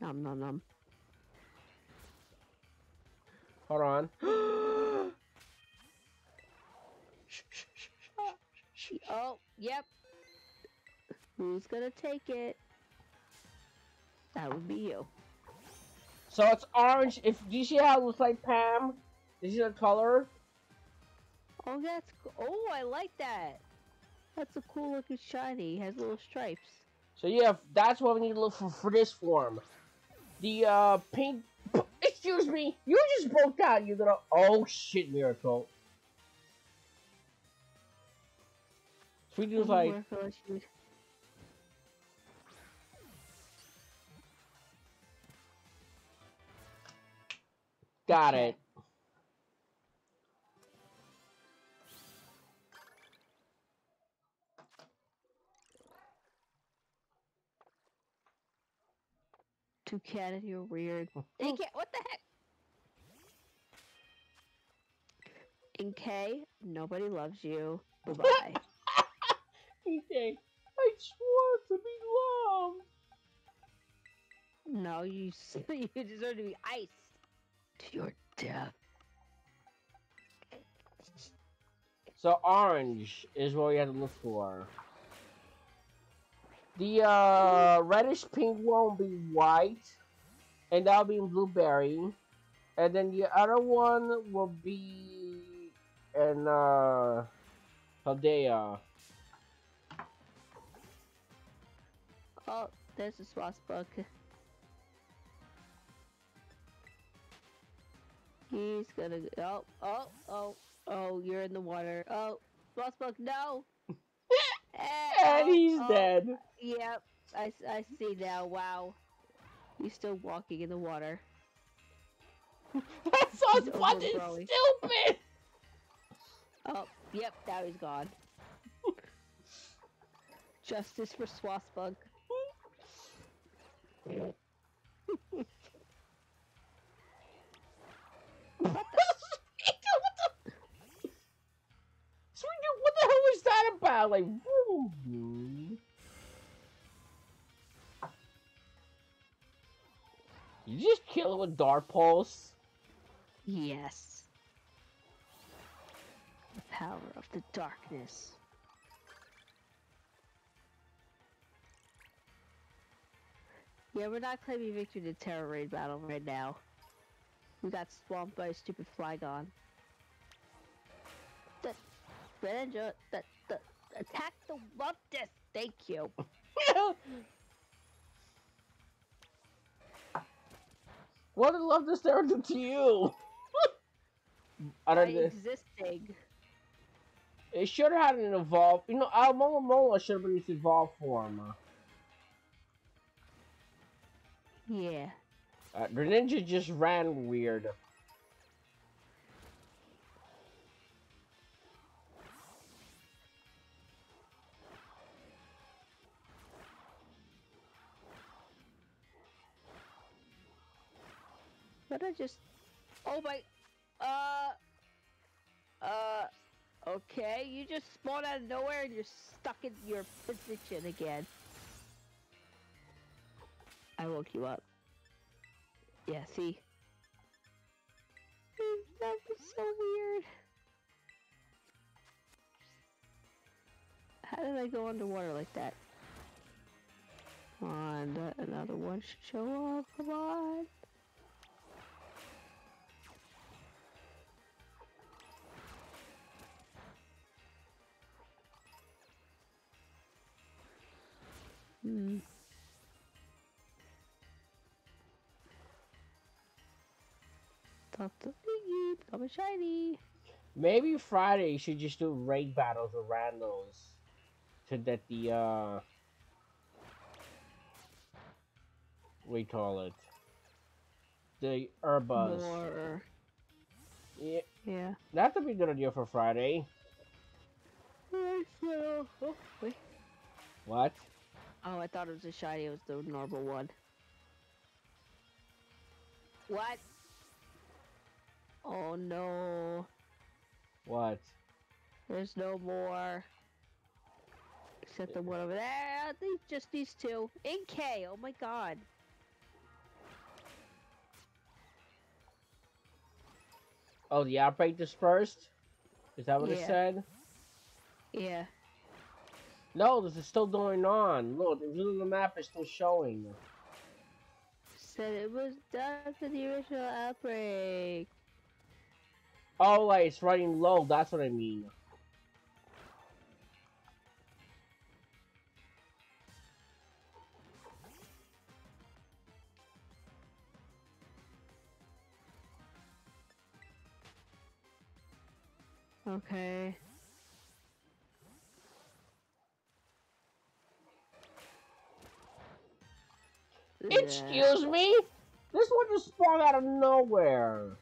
Speaker 2: Nom nom nom.
Speaker 1: Hold on.
Speaker 2: Oh, yep. Who's gonna take it? That would be you.
Speaker 1: So it's orange. If do you see how it looks like Pam? Do you see the color?
Speaker 2: Oh, that's oh, I like that. That's a cool looking shiny. Has little stripes.
Speaker 1: So yeah, that's what we need to look for for this form. The uh pink. Excuse me, you just broke out. You're gonna. Oh shit, miracle. Sweetie was
Speaker 2: Oh,
Speaker 1: like,
Speaker 2: where can I shoot?
Speaker 1: got it.
Speaker 2: Toucan, you're weird. You can't. What the heck? Inkay, nobody loves you. Goodbye.
Speaker 1: Okay, I want to be loved.
Speaker 2: no, you you deserve to be iced to your death.
Speaker 1: So orange is what we have to look for. The uh, reddish pink one will be white, and that'll be blueberry, and then the other one will be in uh, Paldea.
Speaker 2: Oh, there's a swastika. He's gonna. Oh, oh, oh, oh! You're in the water. Oh, swastika, no!
Speaker 1: And
Speaker 2: oh,
Speaker 1: he's
Speaker 2: oh,
Speaker 1: dead.
Speaker 2: Yep, I, I see now. Wow, he's still walking in the water.
Speaker 1: That sounds
Speaker 2: He's
Speaker 1: fucking stupid.
Speaker 2: Oh, yep, now he's gone. Justice for Sawsbuck.
Speaker 1: Sweet, was that about? Like, woo. You just kill it with dark pulse?
Speaker 2: Yes. The power of the darkness. Yeah, we're not claiming victory in the Tera Raid battle right now. We got swamped by a stupid Flygon. Greninja, the, the, attack the love disc! Thank you.
Speaker 1: what did love this terror do to you? Don't know.
Speaker 2: existing.
Speaker 1: It should have had an evolved. You know, Alomomola should have been its evolved form.
Speaker 2: Yeah.
Speaker 1: Uh, the ninja just ran weird.
Speaker 2: But I just. Oh my. Uh. Uh. Okay, you just spawned out of nowhere and you're stuck in your position again. I woke you up. Yeah, see? That was so weird. How did I go underwater like that? Come on, another one should show up. Come on. Hmm. The thingy, become a shiny.
Speaker 1: Maybe Friday you should just do raid battles with randos. So that the, uh. You call it? The Urbas.
Speaker 2: More.
Speaker 1: Yeah,
Speaker 2: Yeah.
Speaker 1: that would be a good idea for Friday.
Speaker 2: Oh.
Speaker 1: What?
Speaker 2: Oh, I thought it was a shiny. It was the normal one. What? Oh no.
Speaker 1: What?
Speaker 2: There's no more. Except the one over there. Ah, I think just these two. In K. Oh my god.
Speaker 1: Oh, the outbreak dispersed? Is that what it said?
Speaker 2: Yeah.
Speaker 1: No, this is still going on. Look, the view of the map is still showing.
Speaker 2: Said it was done for the original outbreak.
Speaker 1: Oh, like it's running low. That's what I mean.
Speaker 2: Okay.
Speaker 1: Excuse me? This one just spawned out of nowhere.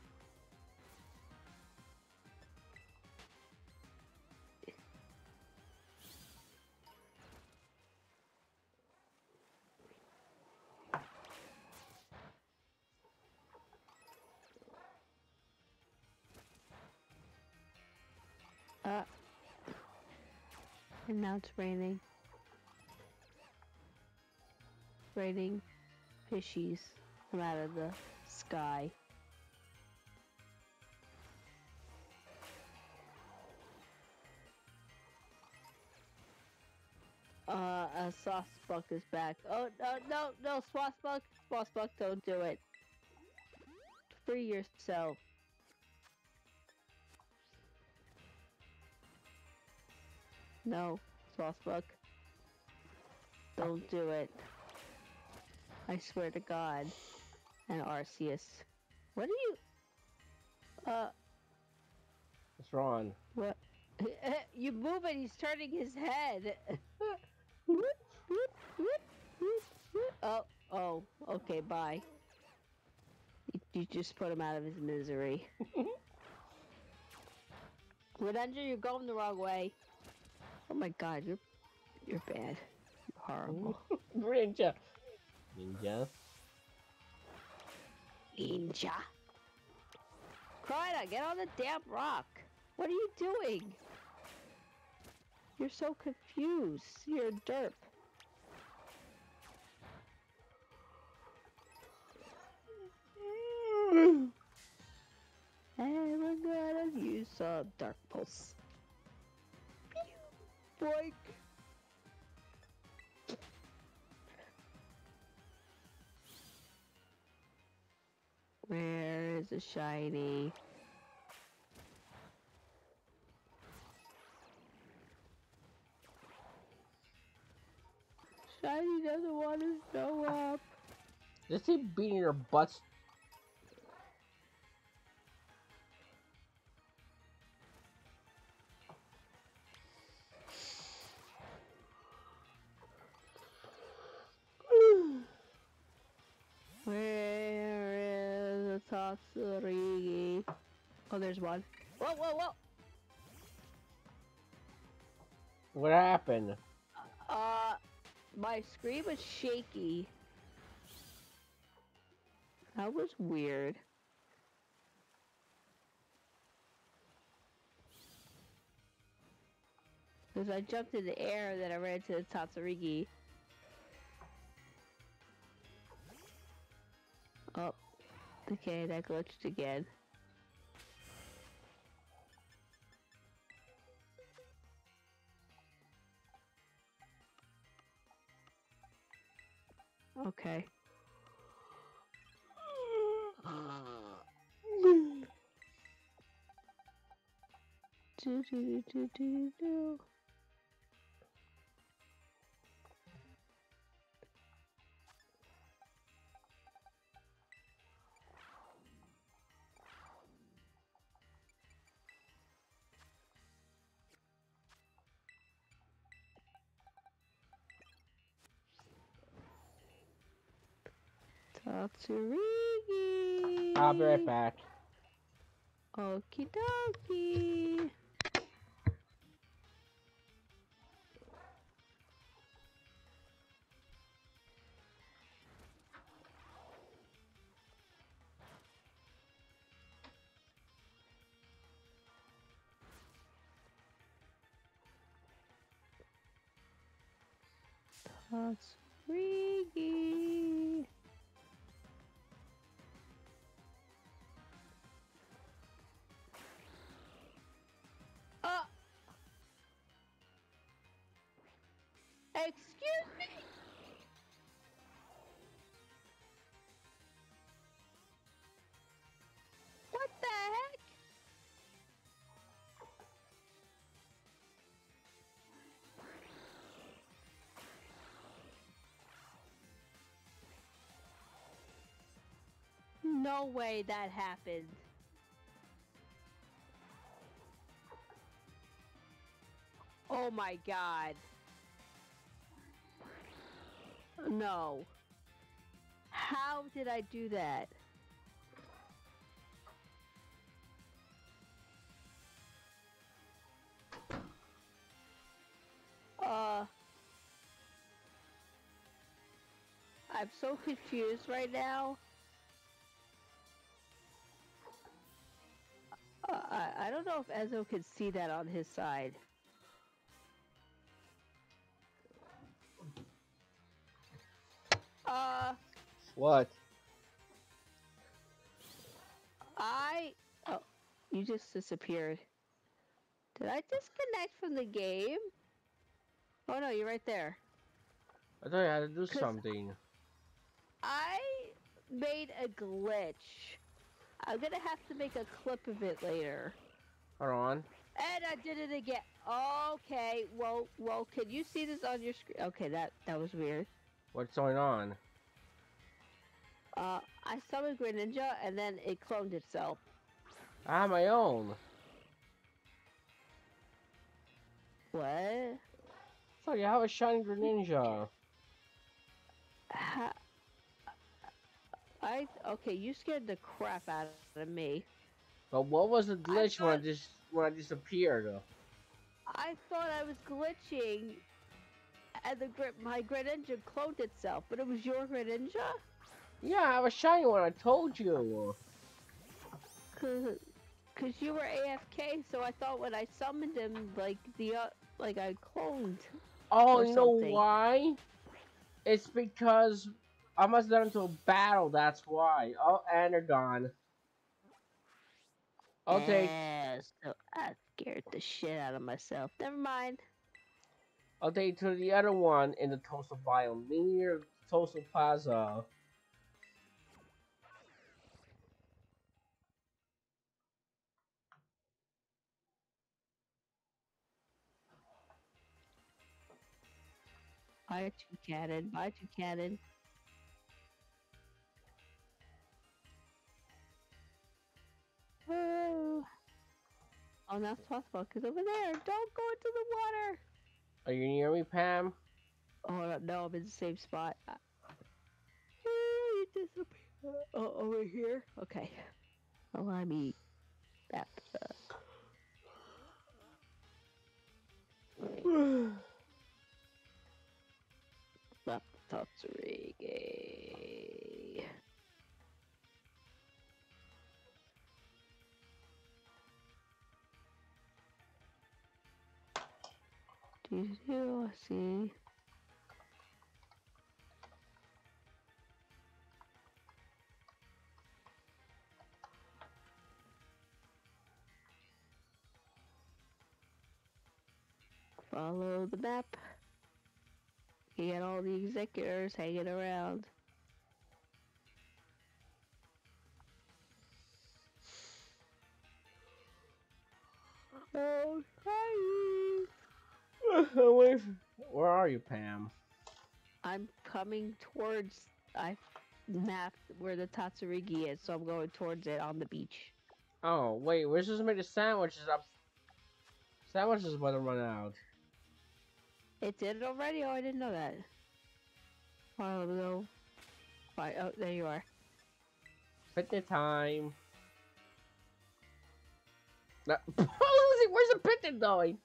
Speaker 2: Uh, and now it's raining. Raining fishies come out of the sky. Uh, a Sawsbuck is back. Oh, no, no, no, Sawsbuck, Sawsbuck, don't do it. Free yourself. No, Sawsbuck. Don't do it. I swear to God. And Arceus. What are you? Uh,
Speaker 1: What's wrong?
Speaker 2: what? you move it, he's turning his head. oh, oh, okay, bye. You, you just put him out of his misery. Greninja, you're going the wrong way. Oh my god, you're you're bad. You're horrible.
Speaker 1: Ninja. Ninja.
Speaker 2: Ninja. Kryda, get on the damn rock. What are you doing? You're so confused. You're a derp. And we're gonna use a dark pulse. Boink! Where is the shiny? Shiny doesn't want to show up.
Speaker 1: Just keep beating your butts.
Speaker 2: Where Tatsugiri? Oh, there's one. Whoa, whoa, whoa!
Speaker 1: What happened?
Speaker 2: Uh, my screen was shaky. That was weird. Because I jumped in the air, then I ran to the Tatsugiri. Oh, okay, that glitched again. Okay. Do, do, do, do, do, do. Tatsugiri!
Speaker 1: I'll be right back.
Speaker 2: Okie dokie. Tatsugiri. Excuse me? What the heck? No way that happened. Oh my god. No. How did I do that? Uh. I'm so confused right now. Uh, I, I don't know if Ezo can see that on his side. Uh,
Speaker 1: What?
Speaker 2: I. Oh, you just disappeared. Did I disconnect from the game? Oh no, you're right there.
Speaker 1: I thought I had to do something.
Speaker 2: I made a glitch. I'm gonna have to make a clip of it later.
Speaker 1: Hold on.
Speaker 2: And I did it again. Okay, well, well, can you see this on your screen? Okay, that that was weird.
Speaker 1: What's going on?
Speaker 2: Uh, I summoned Greninja and then it cloned itself.
Speaker 1: I have my own.
Speaker 2: What?
Speaker 1: So you have a shiny Greninja.
Speaker 2: Ha- I okay. You scared the crap out of me.
Speaker 1: But what was the glitch when I just when I disappeared?
Speaker 2: I thought I was glitching, and the grit, my Greninja cloned itself, but it was your Greninja?
Speaker 1: Yeah, I was shiny one. I told you.
Speaker 2: Cause, you were AFK, so I thought when I summoned him, like the uh, like I cloned.
Speaker 1: Oh, you know why? It's because I must have done into a battle. That's why. Oh, and they're gone. I'll take.
Speaker 2: Yeah, so I scared the shit out of myself. Never mind.
Speaker 1: You to the other one in the Tosa biome near Tosa Plaza.
Speaker 2: Bye, cannon. Bye, cannon. Oh, oh it's possible because over there. Don't go into the water.
Speaker 1: Are you near me, Pam?
Speaker 2: Oh no, I'm in the same spot. Uh, you disappear. Oh, over here. Okay. Allow me that. Up Tatsugiri. Do you see? Follow the map. You get all the Exeggutors hanging around. Oh, hi.
Speaker 1: Wait, where are you, Pam?
Speaker 2: I'm coming towards I mapped where the Tatsugiri is, so I'm going towards it on the beach.
Speaker 1: Oh, wait, we're supposed to make the sandwiches up. Sandwiches about to run out.
Speaker 2: It did it already? Oh, I didn't know that. While ago. Why? Oh, there you are.
Speaker 1: Picnic time. No- Lucy, where's the picnic going?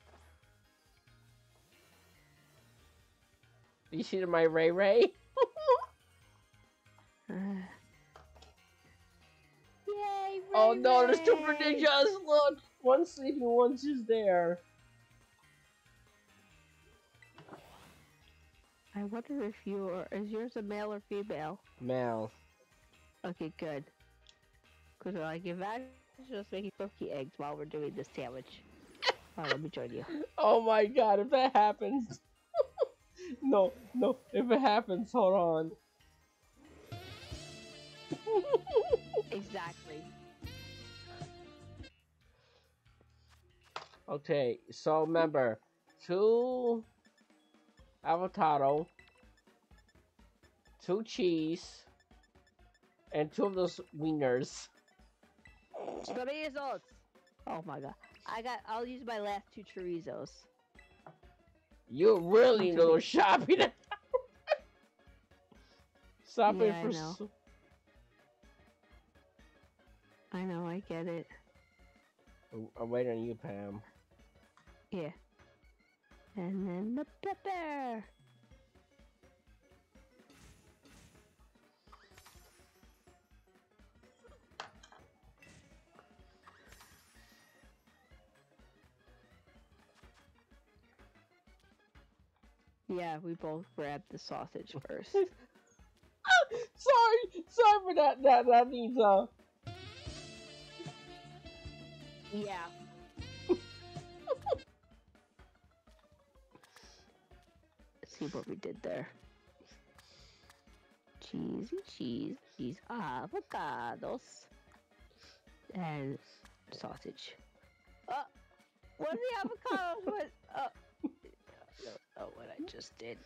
Speaker 1: You see my Ray Ray?
Speaker 2: Yay!
Speaker 1: oh no, there's two
Speaker 2: Ray!
Speaker 1: ninjas! Look! One's sleeping, one's just there.
Speaker 2: I wonder if you are. Is yours a male or female?
Speaker 1: Male.
Speaker 2: Okay, good. Because I if I was just making cookie eggs while we're doing this sandwich. Alright, let me join you.
Speaker 1: Oh my god, if that happens. No, no, if it happens, hold on.
Speaker 2: Exactly.
Speaker 1: okay, so remember, two avocado, two cheese, and two of those wieners.
Speaker 2: Chorizos! Oh my god. I got. I'll use my last two chorizos.
Speaker 1: You really go shopping. shopping
Speaker 2: Yeah, I
Speaker 1: for.
Speaker 2: know.
Speaker 1: s-
Speaker 2: I know. I get it.
Speaker 1: I'm uh, waiting on you, Pam.
Speaker 2: Yeah. And then the pepper. Yeah, we both grabbed the sausage first.
Speaker 1: sorry, sorry for that. That that needs uh.
Speaker 2: yeah. Let's see what we did there. Cheesy cheese, cheese, avocados, and sausage. Oh, what are the avocados? What? Oh, I what I just did.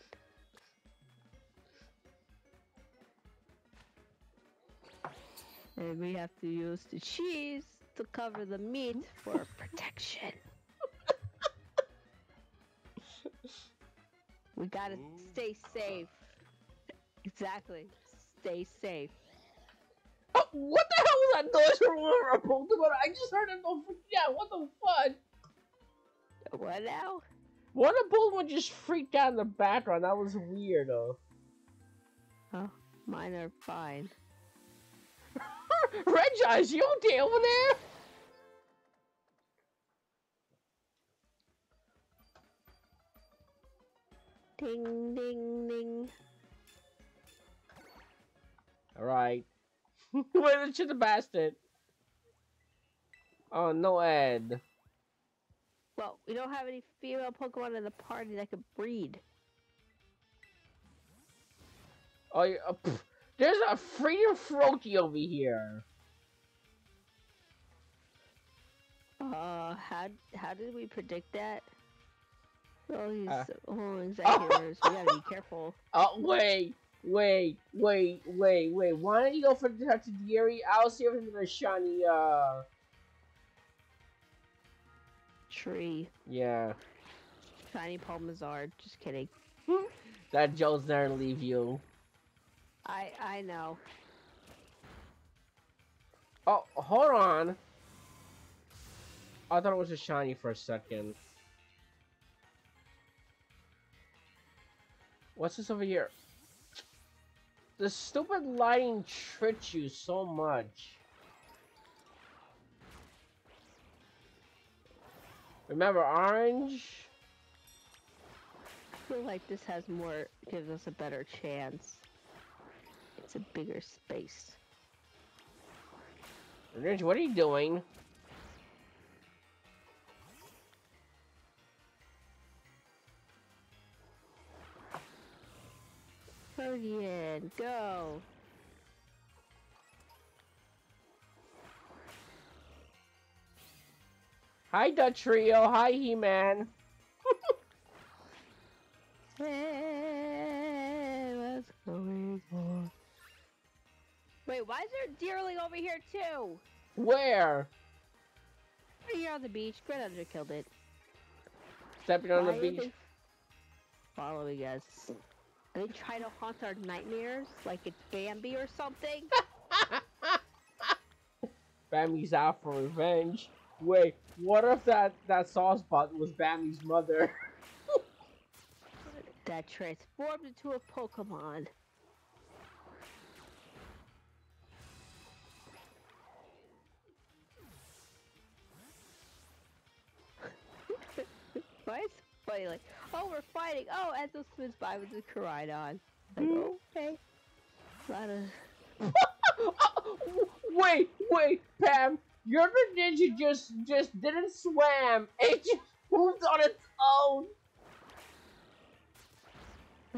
Speaker 2: And we have to use the cheese to cover the meat for protection. we gotta stay safe. Exactly. Stay safe.
Speaker 1: Oh, what the hell was that noise from pulled the I just heard it go. Yeah, what the fuck?
Speaker 2: What now?
Speaker 1: What a Bulma just freaked out in the background. That was weird, though.
Speaker 2: Oh, Mine are fine.
Speaker 1: Red Eyes, you okay over there?
Speaker 2: Ding ding ding.
Speaker 1: Alright. Where the the bastard? Oh, no Ed.
Speaker 2: Well, we don't have any female Pokemon in the party that could breed.
Speaker 1: Oh, you- uh, there's a freedom Froakie over here.
Speaker 2: Uh, how how did we predict that? Oh, these
Speaker 1: Uh.
Speaker 2: oh, Exeggutors. we gotta be careful.
Speaker 1: Oh, wait, wait, wait, wait, wait. Why don't you go for the touch of Deary? I'll see if it's a shiny, uh,
Speaker 2: Tree.
Speaker 1: yeah.
Speaker 2: Shiny Palmazard. Just kidding.
Speaker 1: That Joe's never leave you.
Speaker 2: I I know.
Speaker 1: Oh, hold on. I thought it was a shiny for a second. What's this over here? The stupid lighting tricks you so much. Remember orange?
Speaker 2: I feel like this has more, gives us a better chance. It's a bigger space.
Speaker 1: Orange, what are you doing?
Speaker 2: Protean, go!
Speaker 1: Hi, Dutch Trio. Hi, He-Man.
Speaker 2: Hey, what's going on? Wait, why is there a deerling over here too?
Speaker 1: Where?
Speaker 2: Right here on the beach. Greninja killed it.
Speaker 1: Stepping on the
Speaker 2: Why are
Speaker 1: beach.
Speaker 2: Following us. Are they trying to haunt our nightmares? Like it's Bambi or something?
Speaker 1: Bambi's out for revenge. Wait, what if that that sauce bot was Bambi's mother?
Speaker 2: that transformed into a Pokemon. Why is funny? Like, oh, we're fighting. Oh, Enzo swims by with the Koraidon. Like,
Speaker 1: Hmm.
Speaker 2: okay. Lot of
Speaker 1: wait, wait, Pam, your ninja just just didn't swam. It just moved on its own.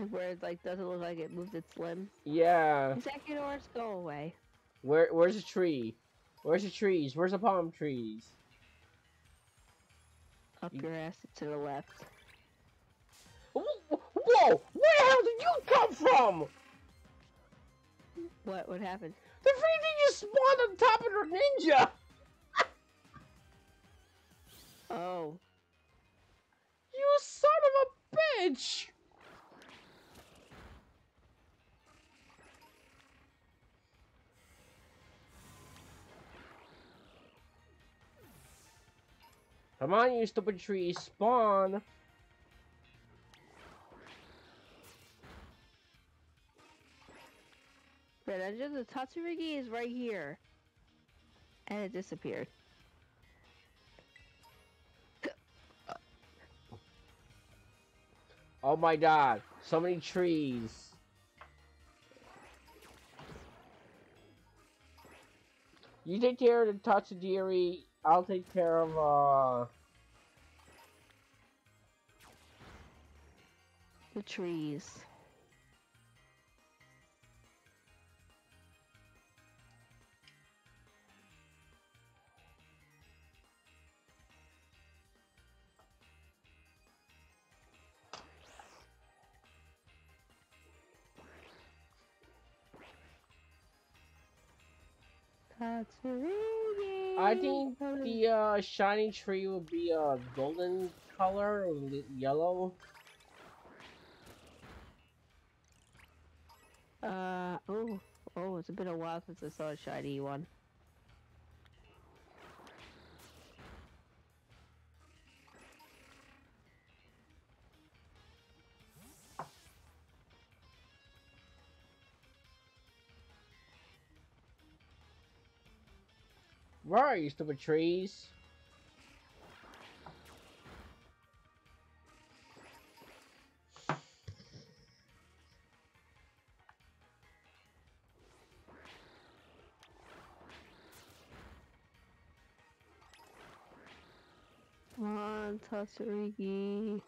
Speaker 2: where it like doesn't look like it moved its limbs.
Speaker 1: Yeah.
Speaker 2: Exeggutors, go away.
Speaker 1: Where where's the tree? Where's the trees? Where's the palm trees?
Speaker 2: Up
Speaker 1: You-
Speaker 2: your ass to the left.
Speaker 1: Whoa! Where the hell did you come from?
Speaker 2: What? What happened?
Speaker 1: The freaking just spawned on top of the ninja.
Speaker 2: Oh.
Speaker 1: You son of a bitch! Come on, you stupid tree, spawn!
Speaker 2: The Tatsugiri is right here. And it disappeared.
Speaker 1: Oh my god, so many trees. You take care of the Tatsugiri, I'll take care of, uh...
Speaker 2: The trees.
Speaker 1: I think the uh, shiny tree will be a uh, golden color or yellow.
Speaker 2: Uh oh oh it's been a while since I saw a shiny one.
Speaker 1: Where are you, stupid trees?
Speaker 2: Come on, Tatsugiri.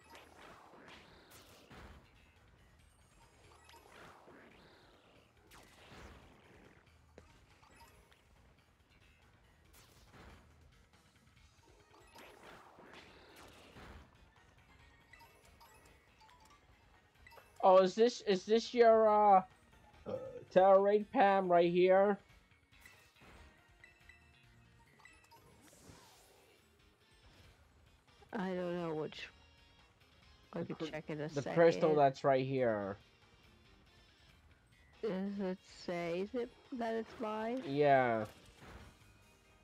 Speaker 1: Oh, is this is this your uh, uh Raid Pam right here?
Speaker 2: I don't know which. I
Speaker 1: The
Speaker 2: could check in a
Speaker 1: The
Speaker 2: second.
Speaker 1: crystal that's right here.
Speaker 2: Does it say is it that it's mine?
Speaker 1: Yeah.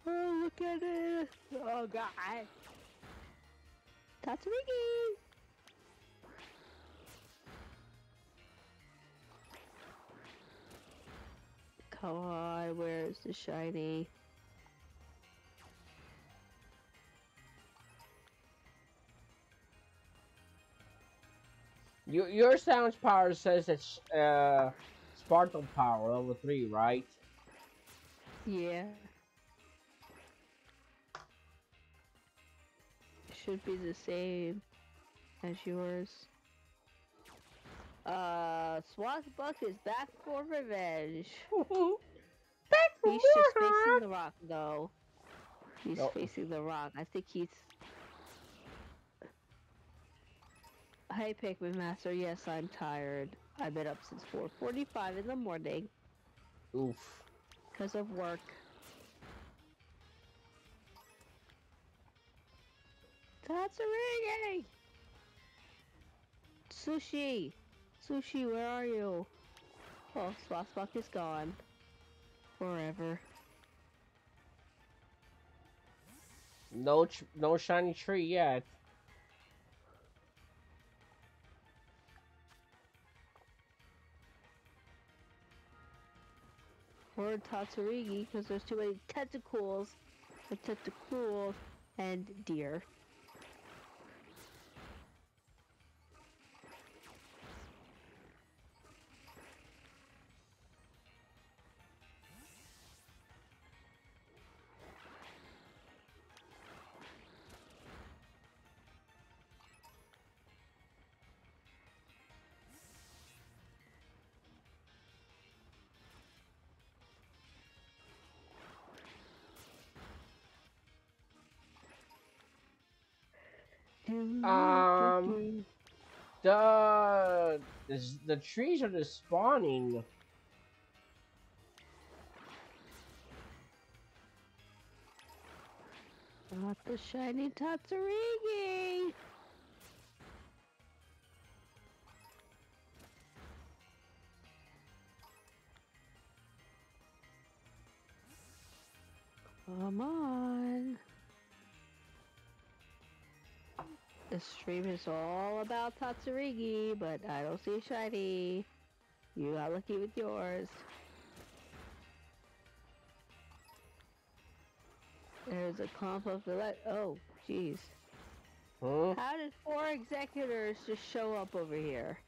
Speaker 2: Oh, look at it! Oh god! Tatsugiri! Come on, where's the shiny?
Speaker 1: Your your sound power says it's uh Spartan power level three, right?
Speaker 2: Yeah. It should be the same as yours. Uh, Sawsbuck is back for revenge. He's just facing the rock, though. He's
Speaker 1: Nope.
Speaker 2: facing the rock. I think he's. Hey, Pikmin Master. Yes, I'm tired. I've been up since 4:45 in the morning
Speaker 1: Oof.
Speaker 2: because of work. Tatsugiri! Sushi! Sushi, where are you? Oh, Sawsbuck is gone. Forever.
Speaker 1: No no shiny tree yet.
Speaker 2: Or Tatsugiri, because there's too many tentacles, tentacles, and deer.
Speaker 1: Um, The the, trees are just spawning.
Speaker 2: Not the shiny Tatsugiri! Come on. The stream is all about Tatsugiri, but I don't see shiny. You got lucky with yours. There's a comp of the. Oh, jeez.
Speaker 1: Hmm?
Speaker 2: How did four Exeggutors just show up over here?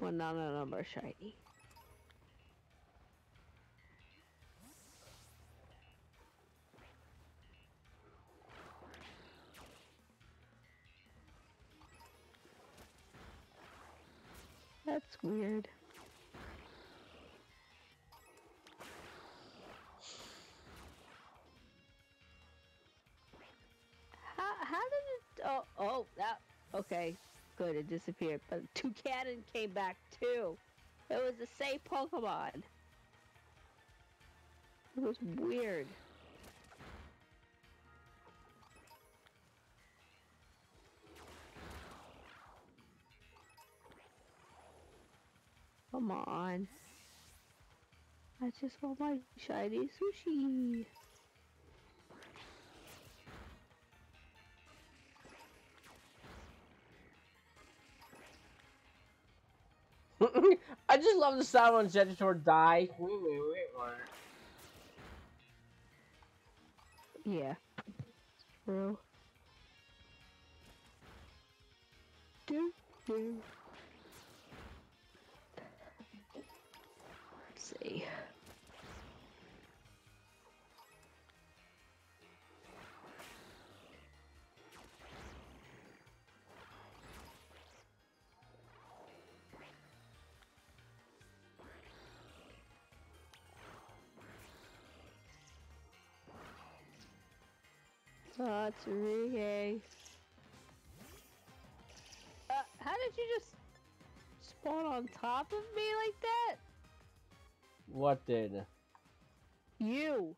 Speaker 2: Well, not a number shiny. That's weird. How, how did it? Oh, oh, that. Okay, good. It disappeared, but two cannon came back too. It was the same Pokemon. It was weird. Come on. I just want my shiny sushi.
Speaker 1: I just love the sound when Zerator die.
Speaker 2: Yeah. True. Do do. See. Tatsugiri. Uh, how did you just spawn on top of me like that?
Speaker 1: What did?
Speaker 2: You.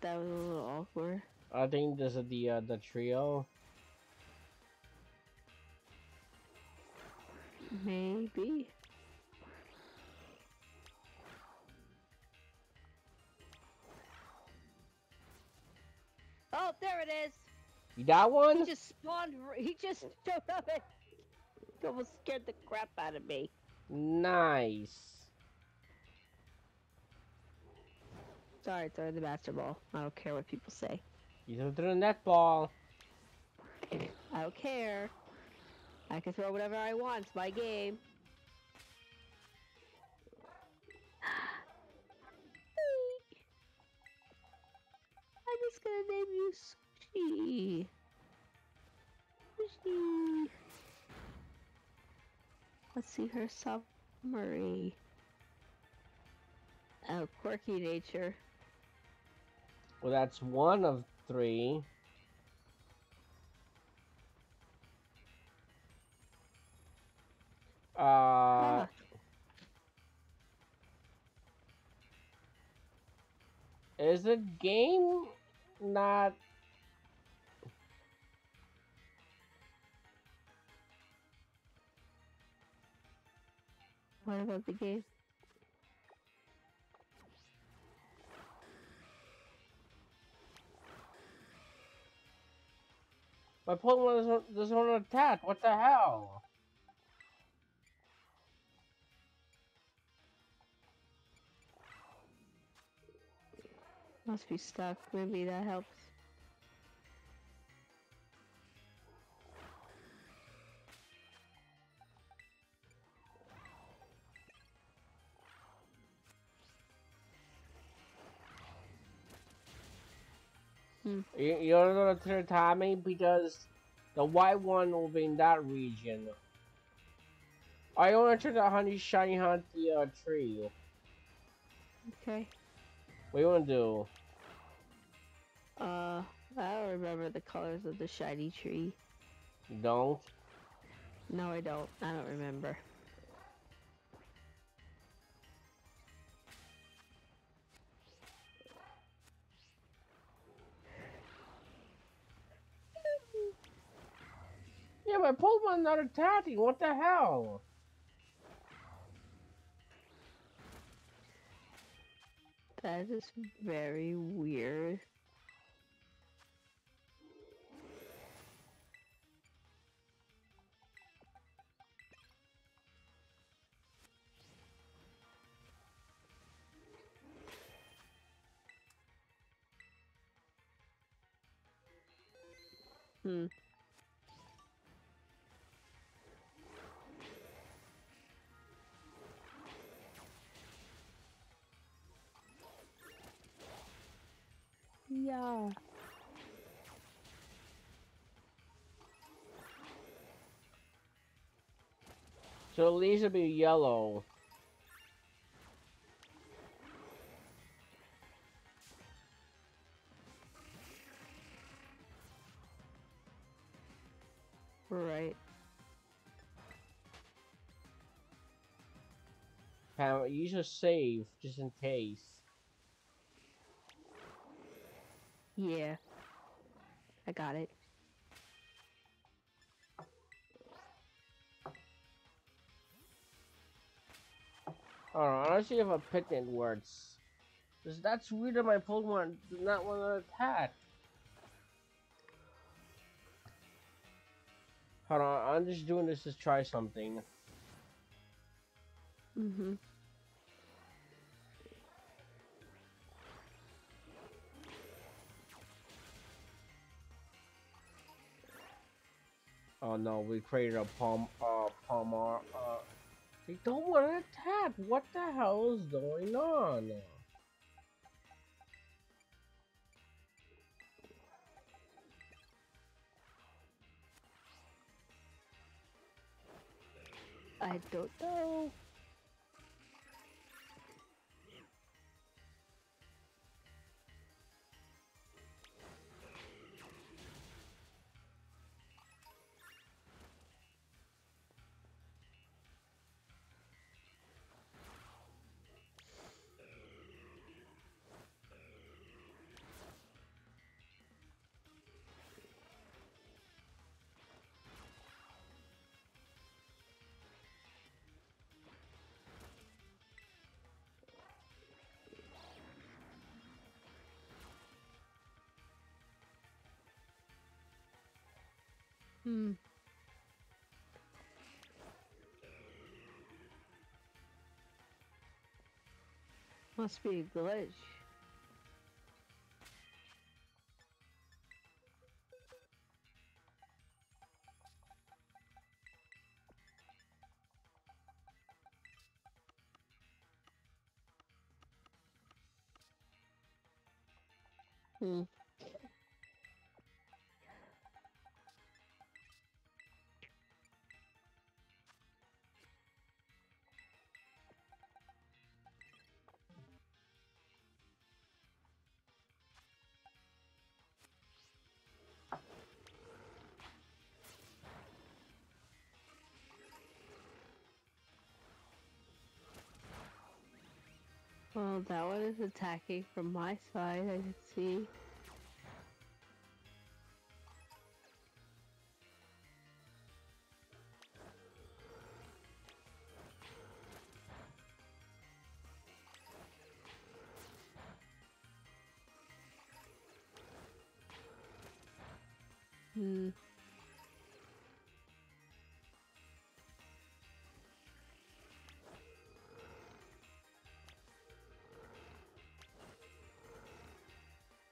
Speaker 2: That was a little awkward.
Speaker 1: I think this is the uh, the trio.
Speaker 2: Maybe. Oh, there it is.
Speaker 1: You got one?
Speaker 2: He just spawned. He just showed up and almost scared the crap out of me.
Speaker 1: Nice.
Speaker 2: Sorry, throw the master ball. I don't care what people say.
Speaker 1: You threw the netball.
Speaker 2: I don't care. I can throw whatever I want. It's my game. I'm just gonna name you Sushi. Sushi. Let's see her summary. Oh, quirky nature.
Speaker 1: Well, that's one of three. Uh,
Speaker 2: Ah.
Speaker 1: is the game not?
Speaker 2: What about the game?
Speaker 1: My Pokemon doesn't want to attack. What the hell?
Speaker 2: Must be stuck. Maybe that helps.
Speaker 1: You, you don't know the third timing because the white one will be in that region. I wanna took the honey shiny hunt the uh, tree.
Speaker 2: Okay.
Speaker 1: What do you want to do?
Speaker 2: Uh, I don't remember the colors of the shiny tree.
Speaker 1: You don't?
Speaker 2: No, I don't. I don't remember.
Speaker 1: Yeah, my Pokemon not attacking. What the hell?
Speaker 2: That is very weird. Hmm. Yeah.
Speaker 1: So at least it'll be yellow.
Speaker 2: Right.
Speaker 1: Pam, you should save just in case.
Speaker 2: Yeah. I got it.
Speaker 1: On, let's see if a picnic works. Cause that's weird that my Pokemon do not want to attack. Hold on, I'm just doing this to try something.
Speaker 2: Mm-hmm.
Speaker 1: Oh no, we created a palm, uh, palmar, uh, they don't want to attack. What the hell is going on?
Speaker 2: I don't know. Hmm. Must be a glitch. Well, that one is attacking from my side, I can see.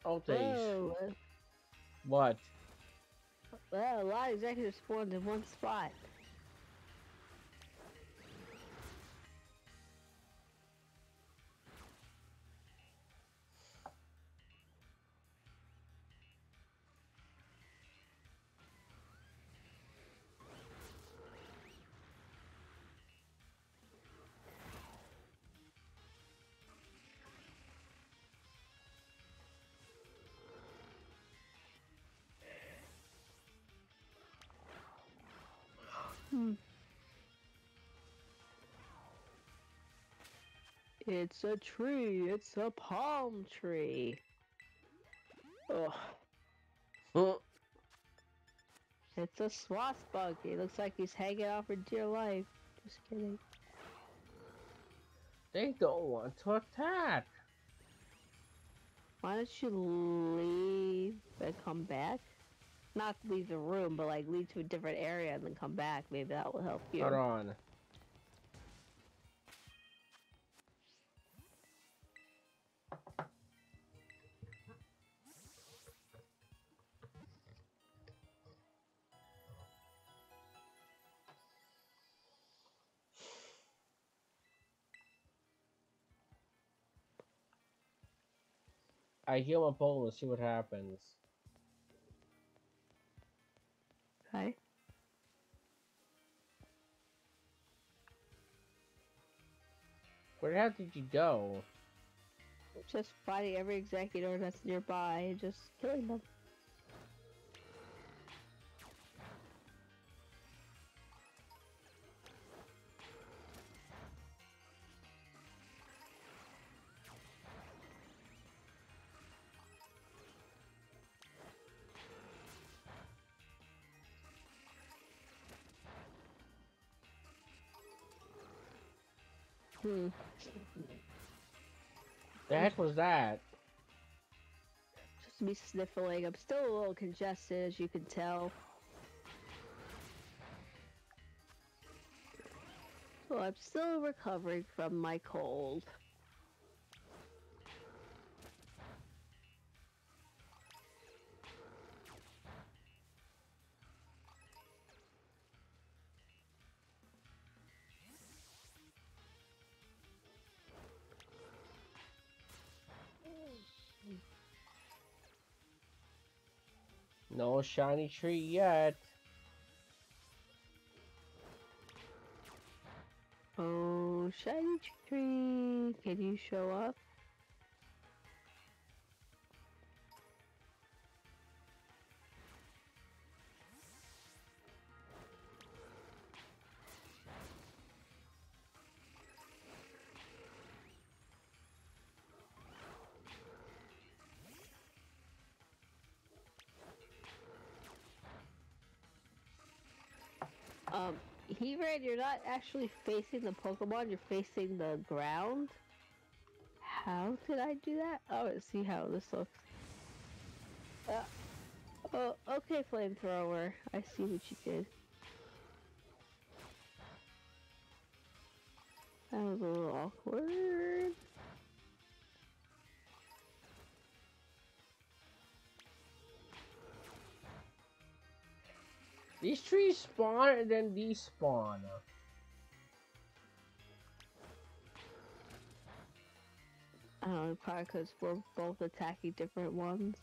Speaker 2: Whoa.
Speaker 1: What?
Speaker 2: Well, a lot of executives spawned in one spot. It's a tree. It's a palm tree. Ugh.
Speaker 1: Huh?
Speaker 2: It's a swastika. It looks like he's hanging out for dear life. Just kidding.
Speaker 1: They don't want to attack.
Speaker 2: Why don't you leave and come back? Not leave the room, but like leave to a different area and then come back. Maybe that will help you.
Speaker 1: Hold on. I heal my pole and see what happens.
Speaker 2: Okay.
Speaker 1: Where the hell did you go?
Speaker 2: Just fighting every Exeggutor that's nearby and just killing them.
Speaker 1: The heck was that?
Speaker 2: Just me sniffling. I'm still a little congested, as you can tell. Well, I'm still recovering from my cold.
Speaker 1: Shiny tree yet.
Speaker 2: Oh, shiny tree, can you show up? You're not actually facing the Pokemon, you're facing the ground. How did I do that? Oh, let's see how this looks. Uh, oh, okay, Flamethrower. I see what you did. That was a little awkward.
Speaker 1: These trees spawn and then despawn.
Speaker 2: I don't know, probably because we're both attacking different ones.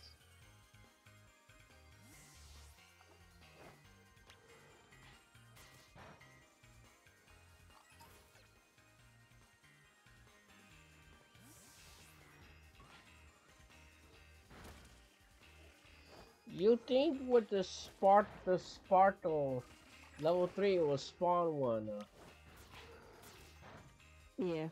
Speaker 1: Think with the Spart the Sparkle level three it will spawn one? uh,
Speaker 2: Yeah.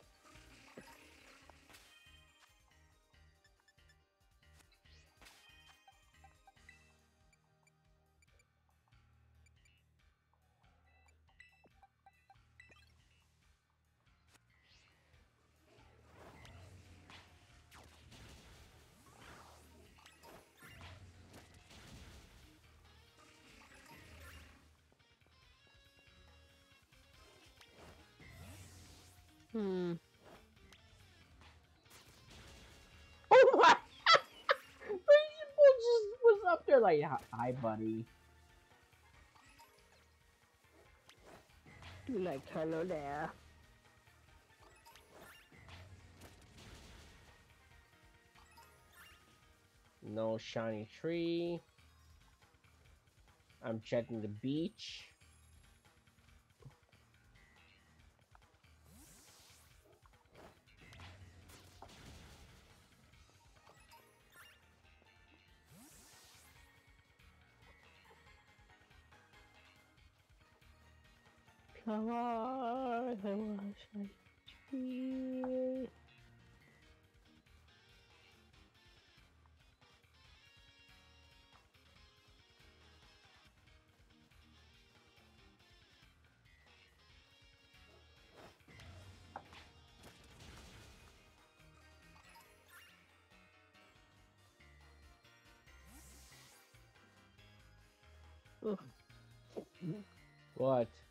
Speaker 1: Like, "Hi- hi, buddy.
Speaker 2: Like, hello there.
Speaker 1: No shiny tree. I'm checking the beach.
Speaker 2: Come on, I want a shiny.
Speaker 1: What?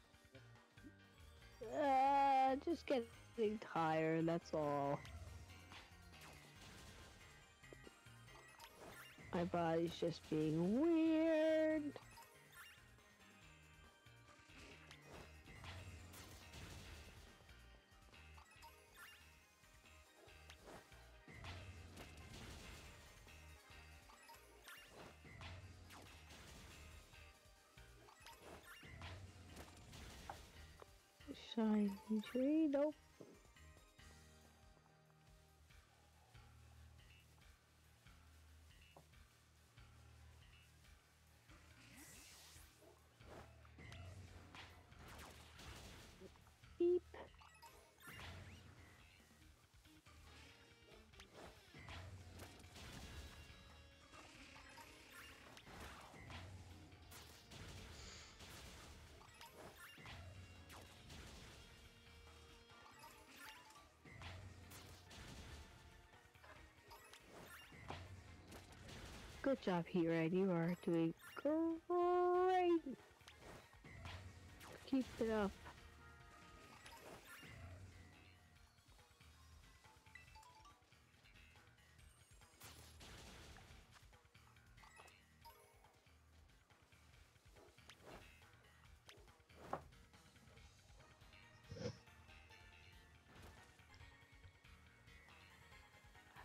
Speaker 2: Uh, just getting tired, that's all. My body's just being weird. Tree, nope. Good job, Heatran. You are doing great. Keep it up.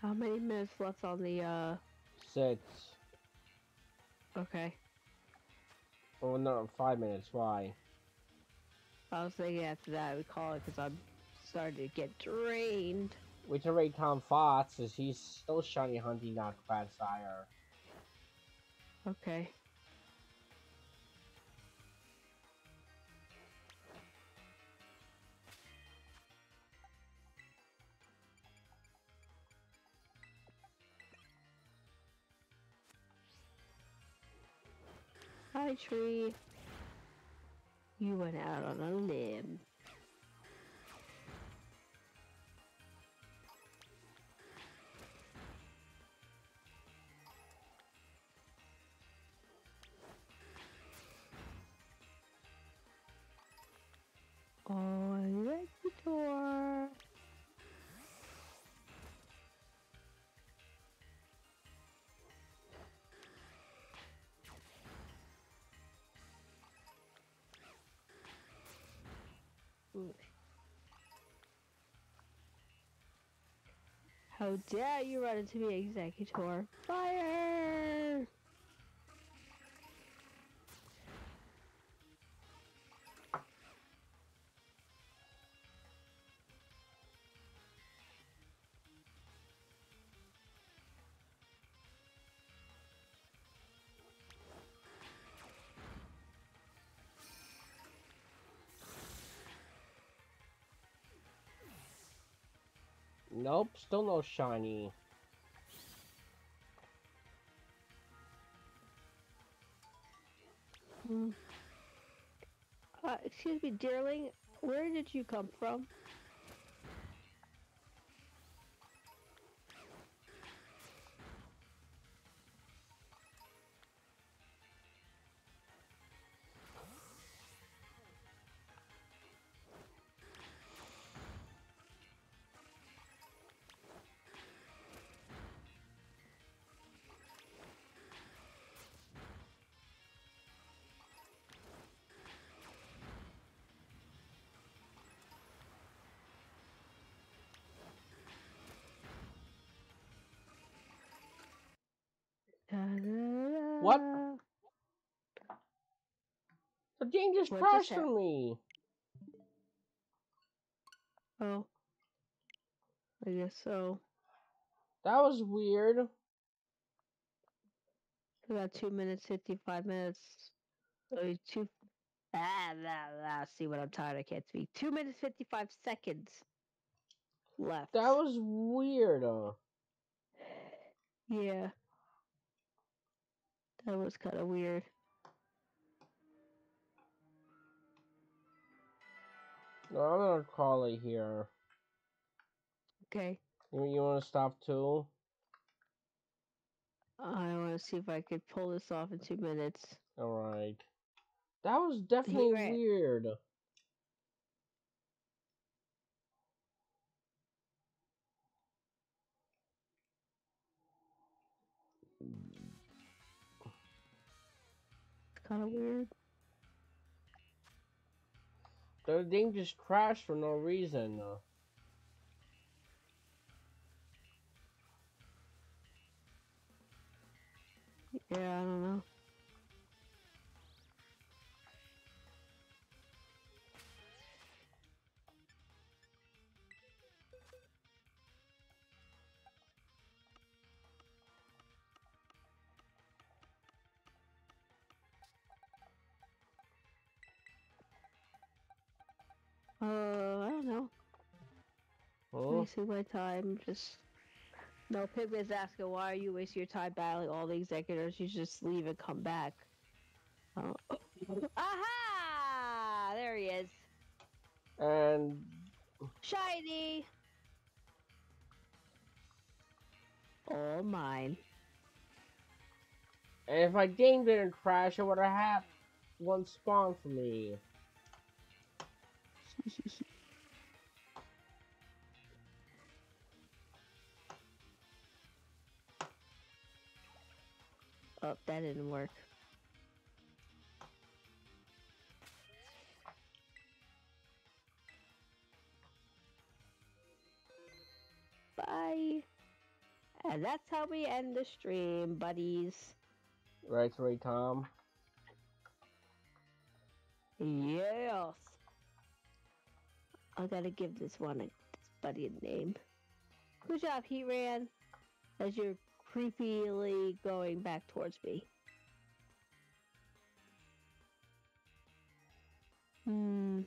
Speaker 2: How many minutes left on the uh
Speaker 1: Six.
Speaker 2: okay.
Speaker 1: Oh no, five minutes. Why?
Speaker 2: I was thinking after that I would call it because I'm starting to get drained.
Speaker 1: We can rate Tom Fox as he's still shiny hunting that Quagsire.
Speaker 2: Okay. Tree. You went out on a limb. On the door. How dare you run into me, Exeggutor? Fire!
Speaker 1: Nope, still no shiny.
Speaker 2: Hmm. Uh, excuse me, Deerling. Where did you come from?
Speaker 1: What?
Speaker 2: Da-da-da.
Speaker 1: The game just
Speaker 2: What
Speaker 1: crashed
Speaker 2: just
Speaker 1: on me.
Speaker 2: Oh. I guess so.
Speaker 1: That was weird.
Speaker 2: About two minutes, fifty-five minutes. Uh, two. Ah, la, la. See what I'm tired. I can't speak. Two minutes, fifty-five seconds left.
Speaker 1: That was weird. Uh,
Speaker 2: Yeah. That was kind of weird.
Speaker 1: no, I'm gonna call it here.
Speaker 2: Okay.
Speaker 1: You, you want to stop too?
Speaker 2: I want to see if I could pull this off in two minutes.
Speaker 1: All right. That was definitely weird.
Speaker 2: Kind of weird.
Speaker 1: The thing just crashed for no reason. Uh,
Speaker 2: Yeah, I don't know. Uh, I don't know.
Speaker 1: oh,
Speaker 2: Wasting my time just. No, Pigman's asking why are you wasting your time battling all the Exeggutors? You just leave and come back. Oh. Aha! There he is.
Speaker 1: and
Speaker 2: Shiny! All mine.
Speaker 1: And if my game didn't crash, it would have had one spawn for me.
Speaker 2: Oh, that didn't work. Bye. And that's how we end the stream, buddies.
Speaker 1: Right, right, Tom.
Speaker 2: Yes. I gotta give this one a this buddy a name. Good job, Heatran. As you're creepily going back towards me. Hmm.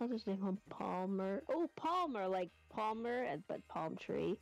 Speaker 2: I'll just name him Palmer. Oh, Palmer, like Palmer, but palm tree.